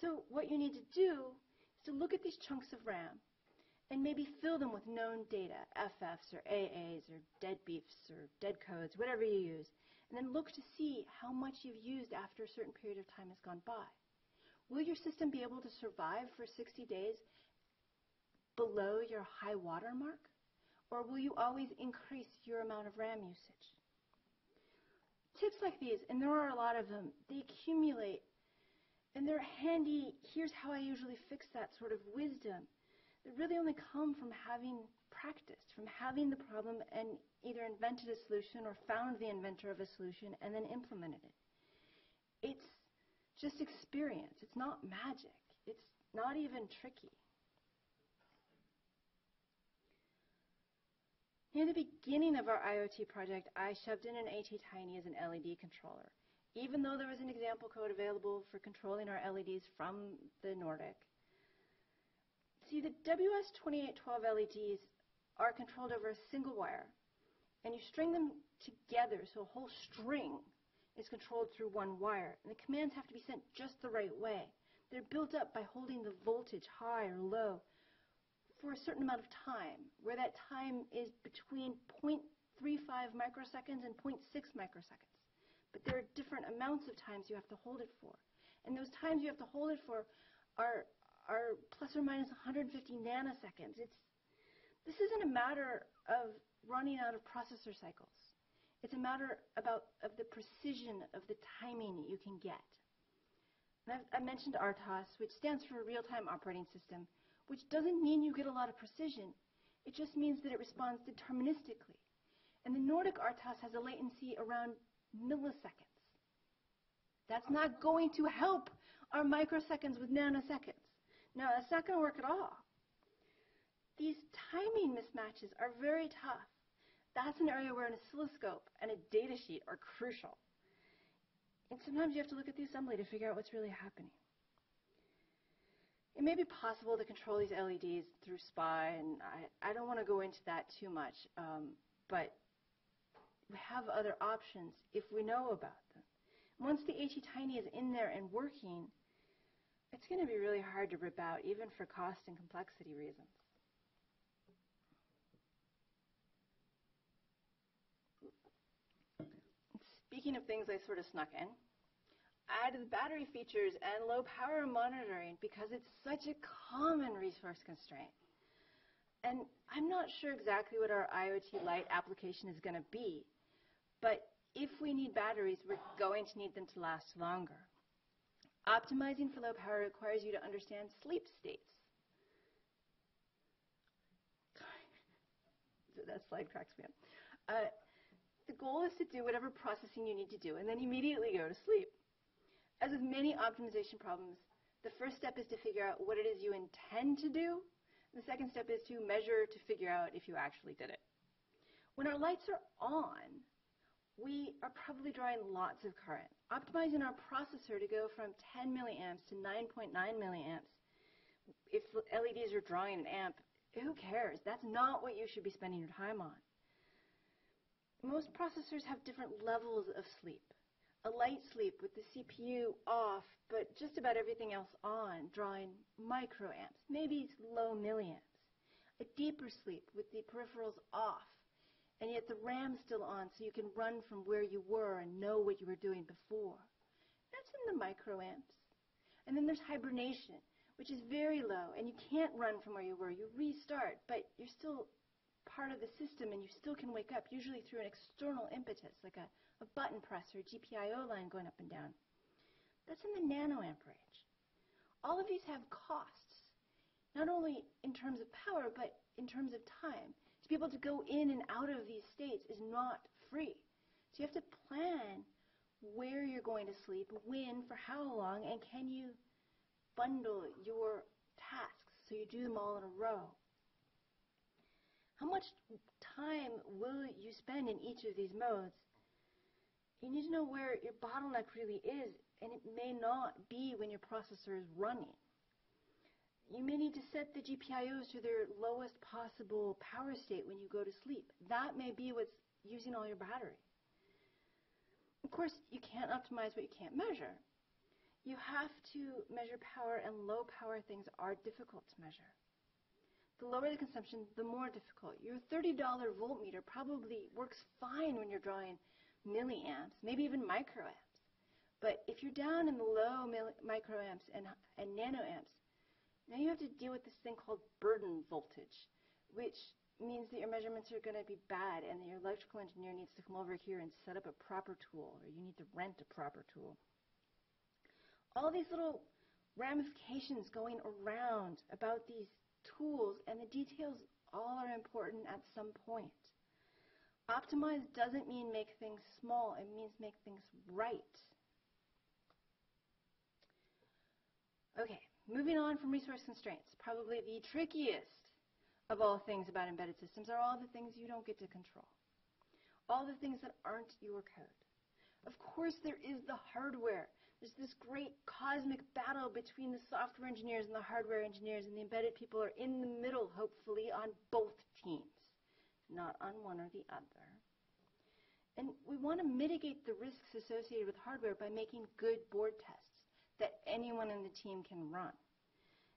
Speaker 3: So what you need to do is to look at these chunks of RAM and maybe fill them with known data, FFs or AAs or deadbeefs or dead codes, whatever you use, and then look to see how much you've used after a certain period of time has gone by. Will your system be able to survive for 60 days below your high water mark? Or will you always increase your amount of RAM usage? Tips like these, and there are a lot of them, they accumulate and they're handy. Here's how I usually fix that sort of wisdom. They really only come from having practiced, from having the problem and either invented a solution or found the inventor of a solution and then implemented it. It's just experience. It's not magic. It's not even tricky. Near the beginning of our IoT project, I shoved in an ATtiny as an LED controller, even though there was an example code available for controlling our LEDs from the Nordic. See, the WS2812 LEDs are controlled over a single wire, and you string them together so a whole string is controlled through one wire, and the commands have to be sent just the right way. They're built up by holding the voltage high or low for a certain amount of time, where that time is between 0.35 microseconds and 0.6 microseconds. But there are different amounts of times you have to hold it for. And those times you have to hold it for are, are plus or minus 150 nanoseconds. It's, this isn't a matter of running out of processor cycles. It's a matter about of the precision of the timing you can get. I've, I mentioned RTOS, which stands for Real-Time Operating System, which doesn't mean you get a lot of precision. It just means that it responds deterministically. And the Nordic RTOS has a latency around milliseconds. That's not going to help our microseconds with nanoseconds. No, that's not going to work at all. These timing mismatches are very tough. That's an area where an oscilloscope and a data sheet are crucial. And sometimes you have to look at the assembly to figure out what's really happening. It may be possible to control these LEDs through SPI, and I, I don't want to go into that too much, um, but we have other options if we know about them. Once the ATtiny is in there and working, it's going to be really hard to rip out, even for cost and complexity reasons. Speaking of things I sort of snuck in, added battery features and low power monitoring because it's such a common resource constraint. And I'm not sure exactly what our IoT Light application is going to be, but if we need batteries, we're going to need them to last longer. Optimizing for low power requires you to understand sleep states. so that slide cracks me up. Uh, the goal is to do whatever processing you need to do and then immediately go to sleep. As with many optimization problems, the first step is to figure out what it is you intend to do. The second step is to measure to figure out if you actually did it. When our lights are on, we are probably drawing lots of current. Optimizing our processor to go from 10 milliamps to 9.9 milliamps, if LEDs are drawing an amp, who cares? That's not what you should be spending your time on. Most processors have different levels of sleep a light sleep with the CPU off, but just about everything else on, drawing microamps, maybe low milliamps. A deeper sleep with the peripherals off and yet the RAM's still on so you can run from where you were and know what you were doing before. That's in the microamps. And then there's hibernation, which is very low, and you can't run from where you were. You restart, but you're still part of the system and you still can wake up, usually through an external impetus, like a, a button press or a GPIO line going up and down. That's in the nanoamp range. All of these have costs, not only in terms of power, but in terms of time. To be able to go in and out of these states is not free. So you have to plan where you're going to sleep, when, for how long, and can you bundle your tasks so you do them all in a row. How much time will you spend in each of these modes? You need to know where your bottleneck really is, and it may not be when your processor is running. You may need to set the GPIOs to their lowest possible power state when you go to sleep. That may be what's using all your battery. Of course, you can't optimize what you can't measure. You have to measure power, and low power things are difficult to measure. The lower the consumption, the more difficult. Your $30 voltmeter probably works fine when you're drawing milliamps, maybe even microamps. But if you're down in the low microamps and, and nanoamps, now you have to deal with this thing called burden voltage, which means that your measurements are going to be bad and that your electrical engineer needs to come over here and set up a proper tool, or you need to rent a proper tool. All these little ramifications going around about these tools, and the details all are important at some point. Optimize doesn't mean make things small, it means make things right. Okay, moving on from resource constraints, probably the trickiest of all things about embedded systems are all the things you don't get to control. All the things that aren't your code. Of course, there is the hardware. There's this great cosmic battle between the software engineers and the hardware engineers, and the embedded people are in the middle, hopefully, on both teams, not on one or the other. And we want to mitigate the risks associated with hardware by making good board tests that anyone in the team can run.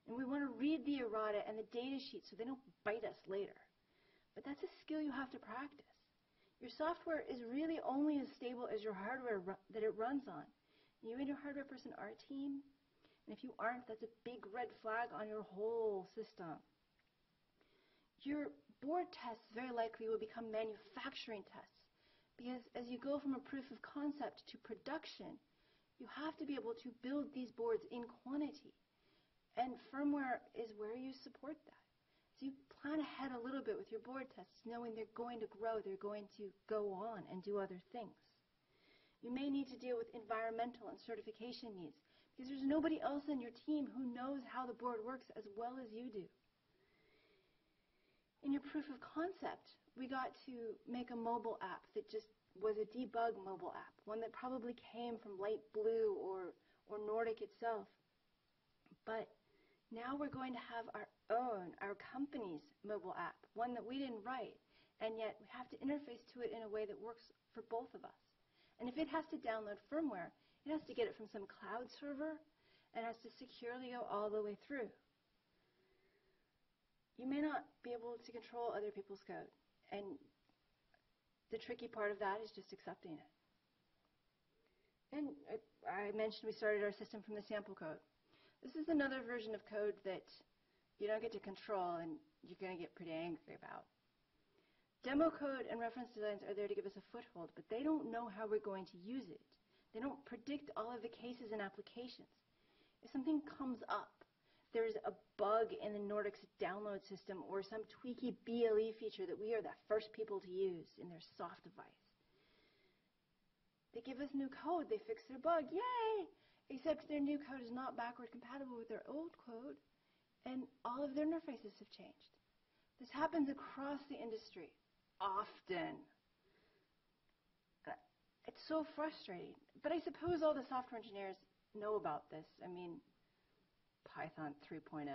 Speaker 3: And we want to read the errata and the data sheet so they don't bite us later. But that's a skill you have to practice. Your software is really only as stable as your hardware that it runs on. You and your hardware person are a team. And if you aren't, that's a big red flag on your whole system. Your board tests very likely will become manufacturing tests because as you go from a proof of concept to production, you have to be able to build these boards in quantity. And firmware is where you support that. So you plan ahead a little bit with your board tests, knowing they're going to grow, they're going to go on and do other things. You may need to deal with environmental and certification needs because there's nobody else in your team who knows how the board works as well as you do. In your proof of concept, we got to make a mobile app that just was a debug mobile app, one that probably came from Light Blue or, or Nordic itself. But now we're going to have our own, our company's mobile app, one that we didn't write, and yet we have to interface to it in a way that works for both of us. And if it has to download firmware, it has to get it from some cloud server and has to securely go all the way through. You may not be able to control other people's code. And the tricky part of that is just accepting it. And I mentioned we started our system from the sample code. This is another version of code that you don't get to control and you're going to get pretty angry about. Demo code and reference designs are there to give us a foothold, but they don't know how we're going to use it. They don't predict all of the cases and applications. If something comes up, there's a bug in the Nordics download system or some tweaky BLE feature that we are the first people to use in their SoftDevice. They give us new code, they fix their bug, yay! Except their new code is not backward compatible with their old code, and all of their interfaces have changed. This happens across the industry often. It's so frustrating. But I suppose all the software engineers know about this. I mean, Python 3.0,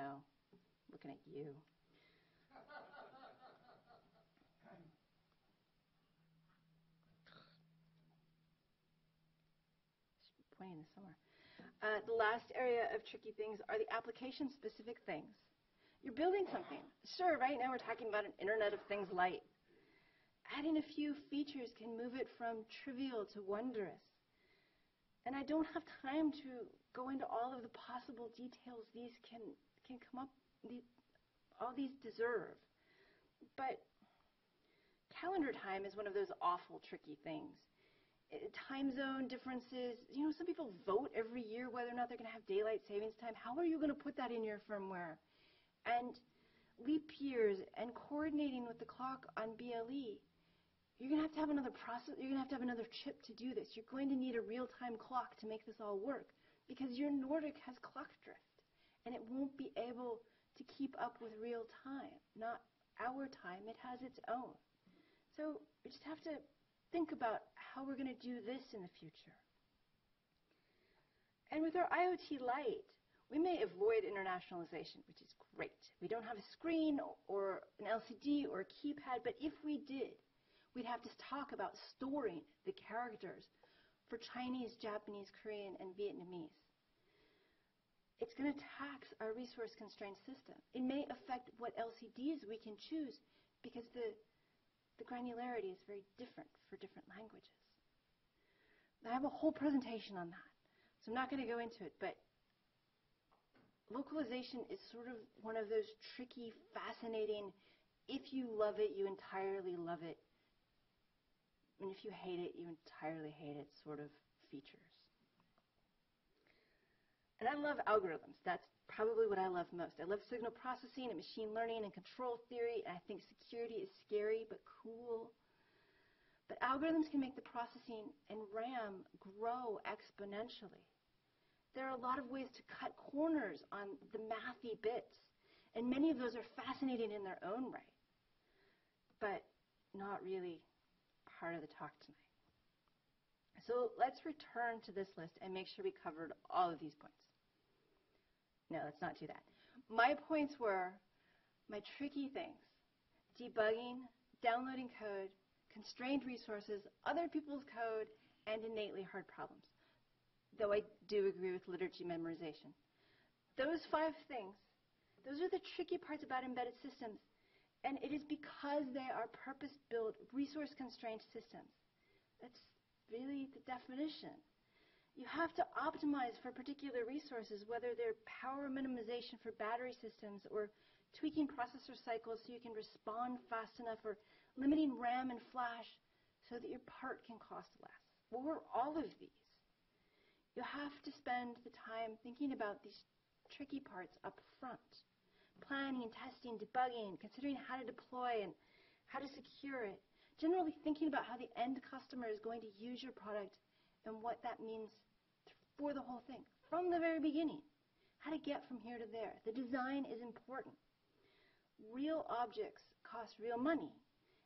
Speaker 3: looking at you. this somewhere. Uh, the last area of tricky things are the application-specific things. You're building something. Sure, right now we're talking about an Internet of Things light adding a few features can move it from trivial to wondrous. And I don't have time to go into all of the possible details these can, can come up, these, all these deserve. But calendar time is one of those awful, tricky things. Uh, time zone differences, you know, some people vote every year whether or not they're going to have daylight savings time. How are you going to put that in your firmware? And leap years and coordinating with the clock on BLE, you're going to have to have another process, you're going to have to have another chip to do this. You're going to need a real-time clock to make this all work because your Nordic has clock drift and it won't be able to keep up with real time, not our time. It has its own. So we just have to think about how we're going to do this in the future. And with our IoT Light, we may avoid internationalization, which is great. We don't have a screen or an LCD or a keypad, but if we did, we'd have to talk about storing the characters for Chinese, Japanese, Korean, and Vietnamese. It's going to tax our resource-constrained system. It may affect what LCDs we can choose because the, the granularity is very different for different languages. I have a whole presentation on that, so I'm not going to go into it, but localization is sort of one of those tricky, fascinating, if you love it, you entirely love it, and if you hate it, you entirely hate it sort of features. And I love algorithms. That's probably what I love most. I love signal processing and machine learning and control theory, and I think security is scary but cool. But algorithms can make the processing and RAM grow exponentially. There are a lot of ways to cut corners on the mathy bits, and many of those are fascinating in their own right, but not really part of the talk tonight. So let's return to this list and make sure we covered all of these points. No, let's not do that. My points were my tricky things, debugging, downloading code, constrained resources, other people's code, and innately hard problems. Though I do agree with liturgy memorization. Those five things, those are the tricky parts about embedded systems. And it is because they are purpose-built, resource-constrained systems. That's really the definition. You have to optimize for particular resources, whether they're power minimization for battery systems or tweaking processor cycles so you can respond fast enough or limiting RAM and flash so that your part can cost less, or all of these. You have to spend the time thinking about these tricky parts up front. Planning, and testing, debugging, considering how to deploy and how to secure it. Generally thinking about how the end customer is going to use your product and what that means for the whole thing from the very beginning. How to get from here to there. The design is important. Real objects cost real money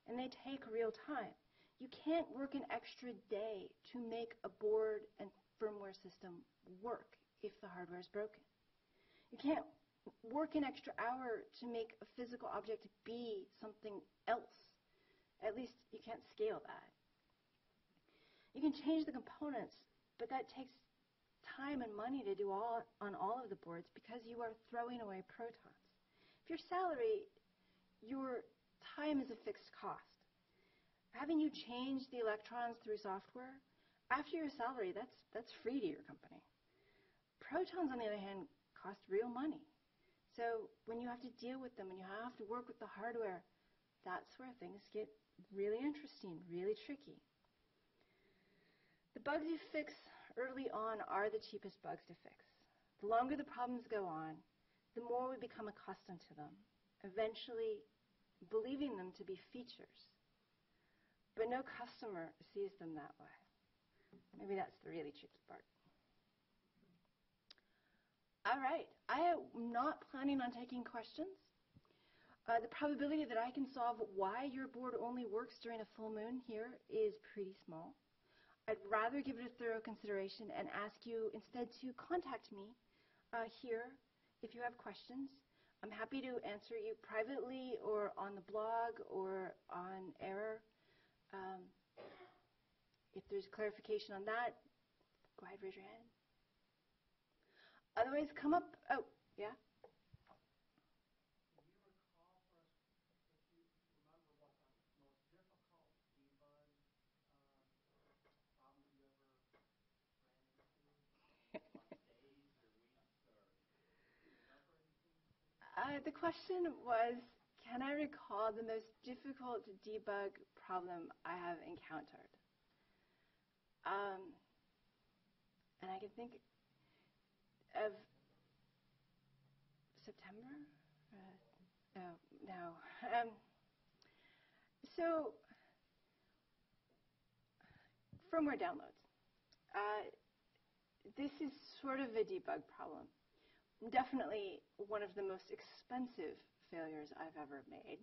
Speaker 3: and they take real time. You can't work an extra day to make a board and firmware system work if the hardware is broken. You can't work an extra hour to make a physical object be something else. At least you can't scale that. You can change the components, but that takes time and money to do all on all of the boards because you are throwing away protons. If your salary, your time is a fixed cost. Having you change the electrons through software, after your salary, that's, that's free to your company. Protons, on the other hand, cost real money. So when you have to deal with them and you have to work with the hardware, that's where things get really interesting, really tricky. The bugs you fix early on are the cheapest bugs to fix. The longer the problems go on, the more we become accustomed to them. Eventually, believing them to be features. But no customer sees them that way. Maybe that's the really tricky part. All right, I am not planning on taking questions. Uh, the probability that I can solve why your board only works during a full moon here is pretty small. I'd rather give it a thorough consideration and ask you instead to contact me uh, here if you have questions. I'm happy to answer you privately or on the blog or on error. Um, if there's clarification on that, go ahead, raise your hand. Otherwise, come up. Oh, yeah. Uh, the question was, can I recall the most difficult debug problem I have encountered? Um, and I can think of September? Uh, no, no. Um, so, firmware downloads. Uh, this is sort of a debug problem. Definitely one of the most expensive failures I've ever made.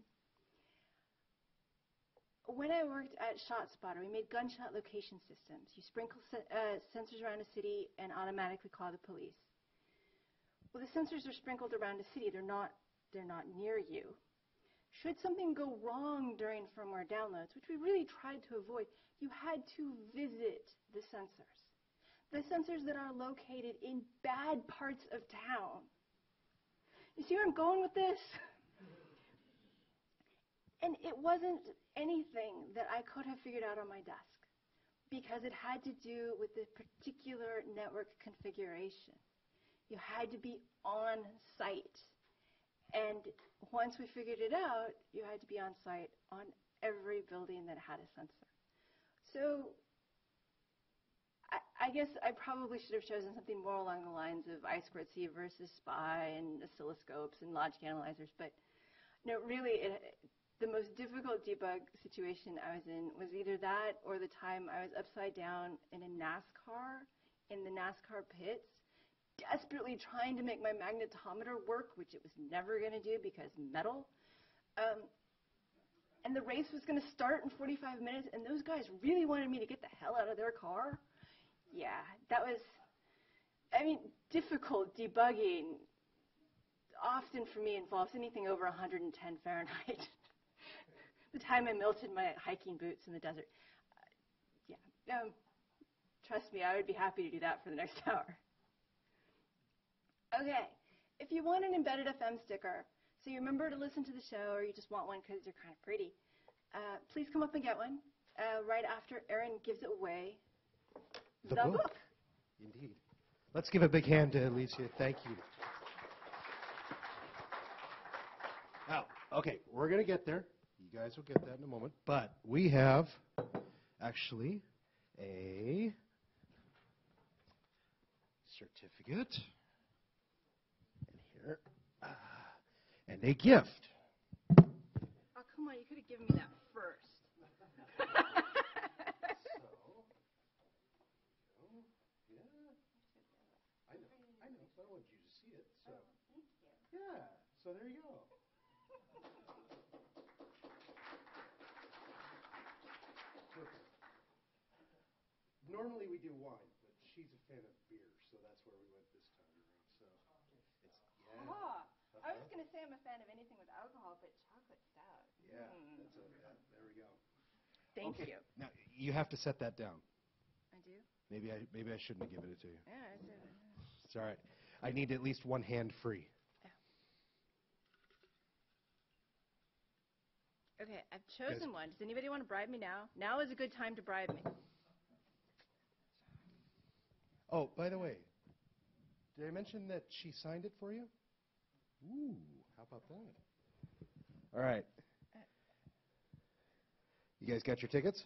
Speaker 3: When I worked at ShotSpotter, we made gunshot location systems. You sprinkle se- uh, sensors around a city and automatically call the police. Well, the sensors are sprinkled around a city. They're not, they're not near you. Should something go wrong during firmware downloads, which we really tried to avoid, you had to visit the sensors. The sensors that are located in bad parts of town. You see where I'm going with this? And it wasn't anything that I could have figured out on my desk because it had to do with the particular network configuration. You had to be on site. And once we figured it out, you had to be on site on every building that had a sensor. So I, I guess I probably should have chosen something more along the lines of I squared C versus SPI and oscilloscopes and logic analyzers. But no, really, it, the most difficult debug situation I was in was either that or the time I was upside down in a NASCAR in the NASCAR pits, desperately trying to make my magnetometer work, which it was never going to do because metal. Um, and the race was going to start in 45 minutes, and those guys really wanted me to get the hell out of their car. Yeah, that was, I mean, difficult debugging often for me involves anything over 110 Fahrenheit. the time I melted my hiking boots in the desert. Uh, yeah, um, trust me, I would be happy to do that for the next hour. Okay, if you want an Embedded.fm sticker, so you remember to listen to the show or you just want one because they're kind of pretty, uh, please come up and get one uh, right after Aaron gives it away.
Speaker 2: The
Speaker 3: the
Speaker 2: book.
Speaker 3: book.
Speaker 2: Indeed. Let's give a big hand to Elecia. Thank you. Now, okay, we're going to get there. You guys will get that in a moment. But we have actually a certificate. And here. ah, and a gift.
Speaker 3: Oh, come on, you could have given me that first.
Speaker 2: I know, I know. I wanted you to see it. So. Yeah. So there you go. Normally we do wine, but she's a fan of beer, so that's where we went this time around. So it's yeah.
Speaker 3: Ah, I was going to say I'm a fan of anything with alcohol, but chocolate stout.
Speaker 2: Yeah,
Speaker 3: Mm.
Speaker 2: that's a, that, there we go.
Speaker 3: Thank
Speaker 2: okay.
Speaker 3: you.
Speaker 2: Now you have to set that down.
Speaker 3: I do?
Speaker 2: Maybe I maybe I shouldn't have given it to you.
Speaker 3: Yeah, I.
Speaker 2: It's all right. I need at least one hand free.
Speaker 3: Okay, I've chosen one. Does anybody want to bribe me now? Now is a good time to bribe me.
Speaker 2: Oh, by the way, did I mention that she signed it for you? Ooh, how about that? All right. You guys got your tickets?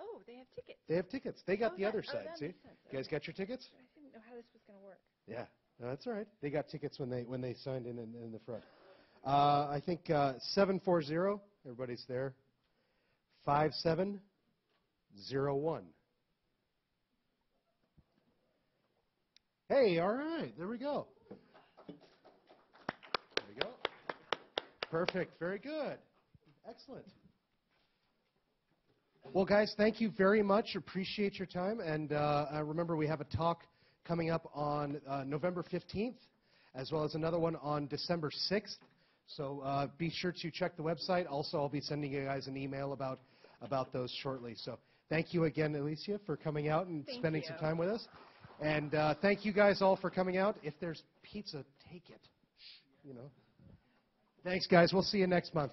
Speaker 3: Oh, they have tickets.
Speaker 2: They have tickets. They got
Speaker 3: Oh,
Speaker 2: the
Speaker 3: that-
Speaker 2: other
Speaker 3: oh,
Speaker 2: side.
Speaker 3: that
Speaker 2: See? You guys got your tickets?
Speaker 3: I didn't know how this was going to work.
Speaker 2: Yeah, no, that's all right. They got tickets when they when they signed in in, in the front. Uh, I think uh, seven four zero. Everybody's there. Five seven zero one. Hey, all right. There we go. There we go. Perfect. Very good. Excellent. Well, guys, thank you very much. Appreciate your time. And uh, uh, remember, we have a talk coming up on uh, November 15th, as well as another one on December 6th. So uh, be sure to check the website. Also, I'll be sending you guys an email about, about those shortly. So thank you again, Elecia, for coming out and
Speaker 3: Thank
Speaker 2: spending
Speaker 3: you.
Speaker 2: some time with us. And uh, thank you guys all for coming out. If there's pizza, take it. You know. Thanks, guys. We'll see you next month.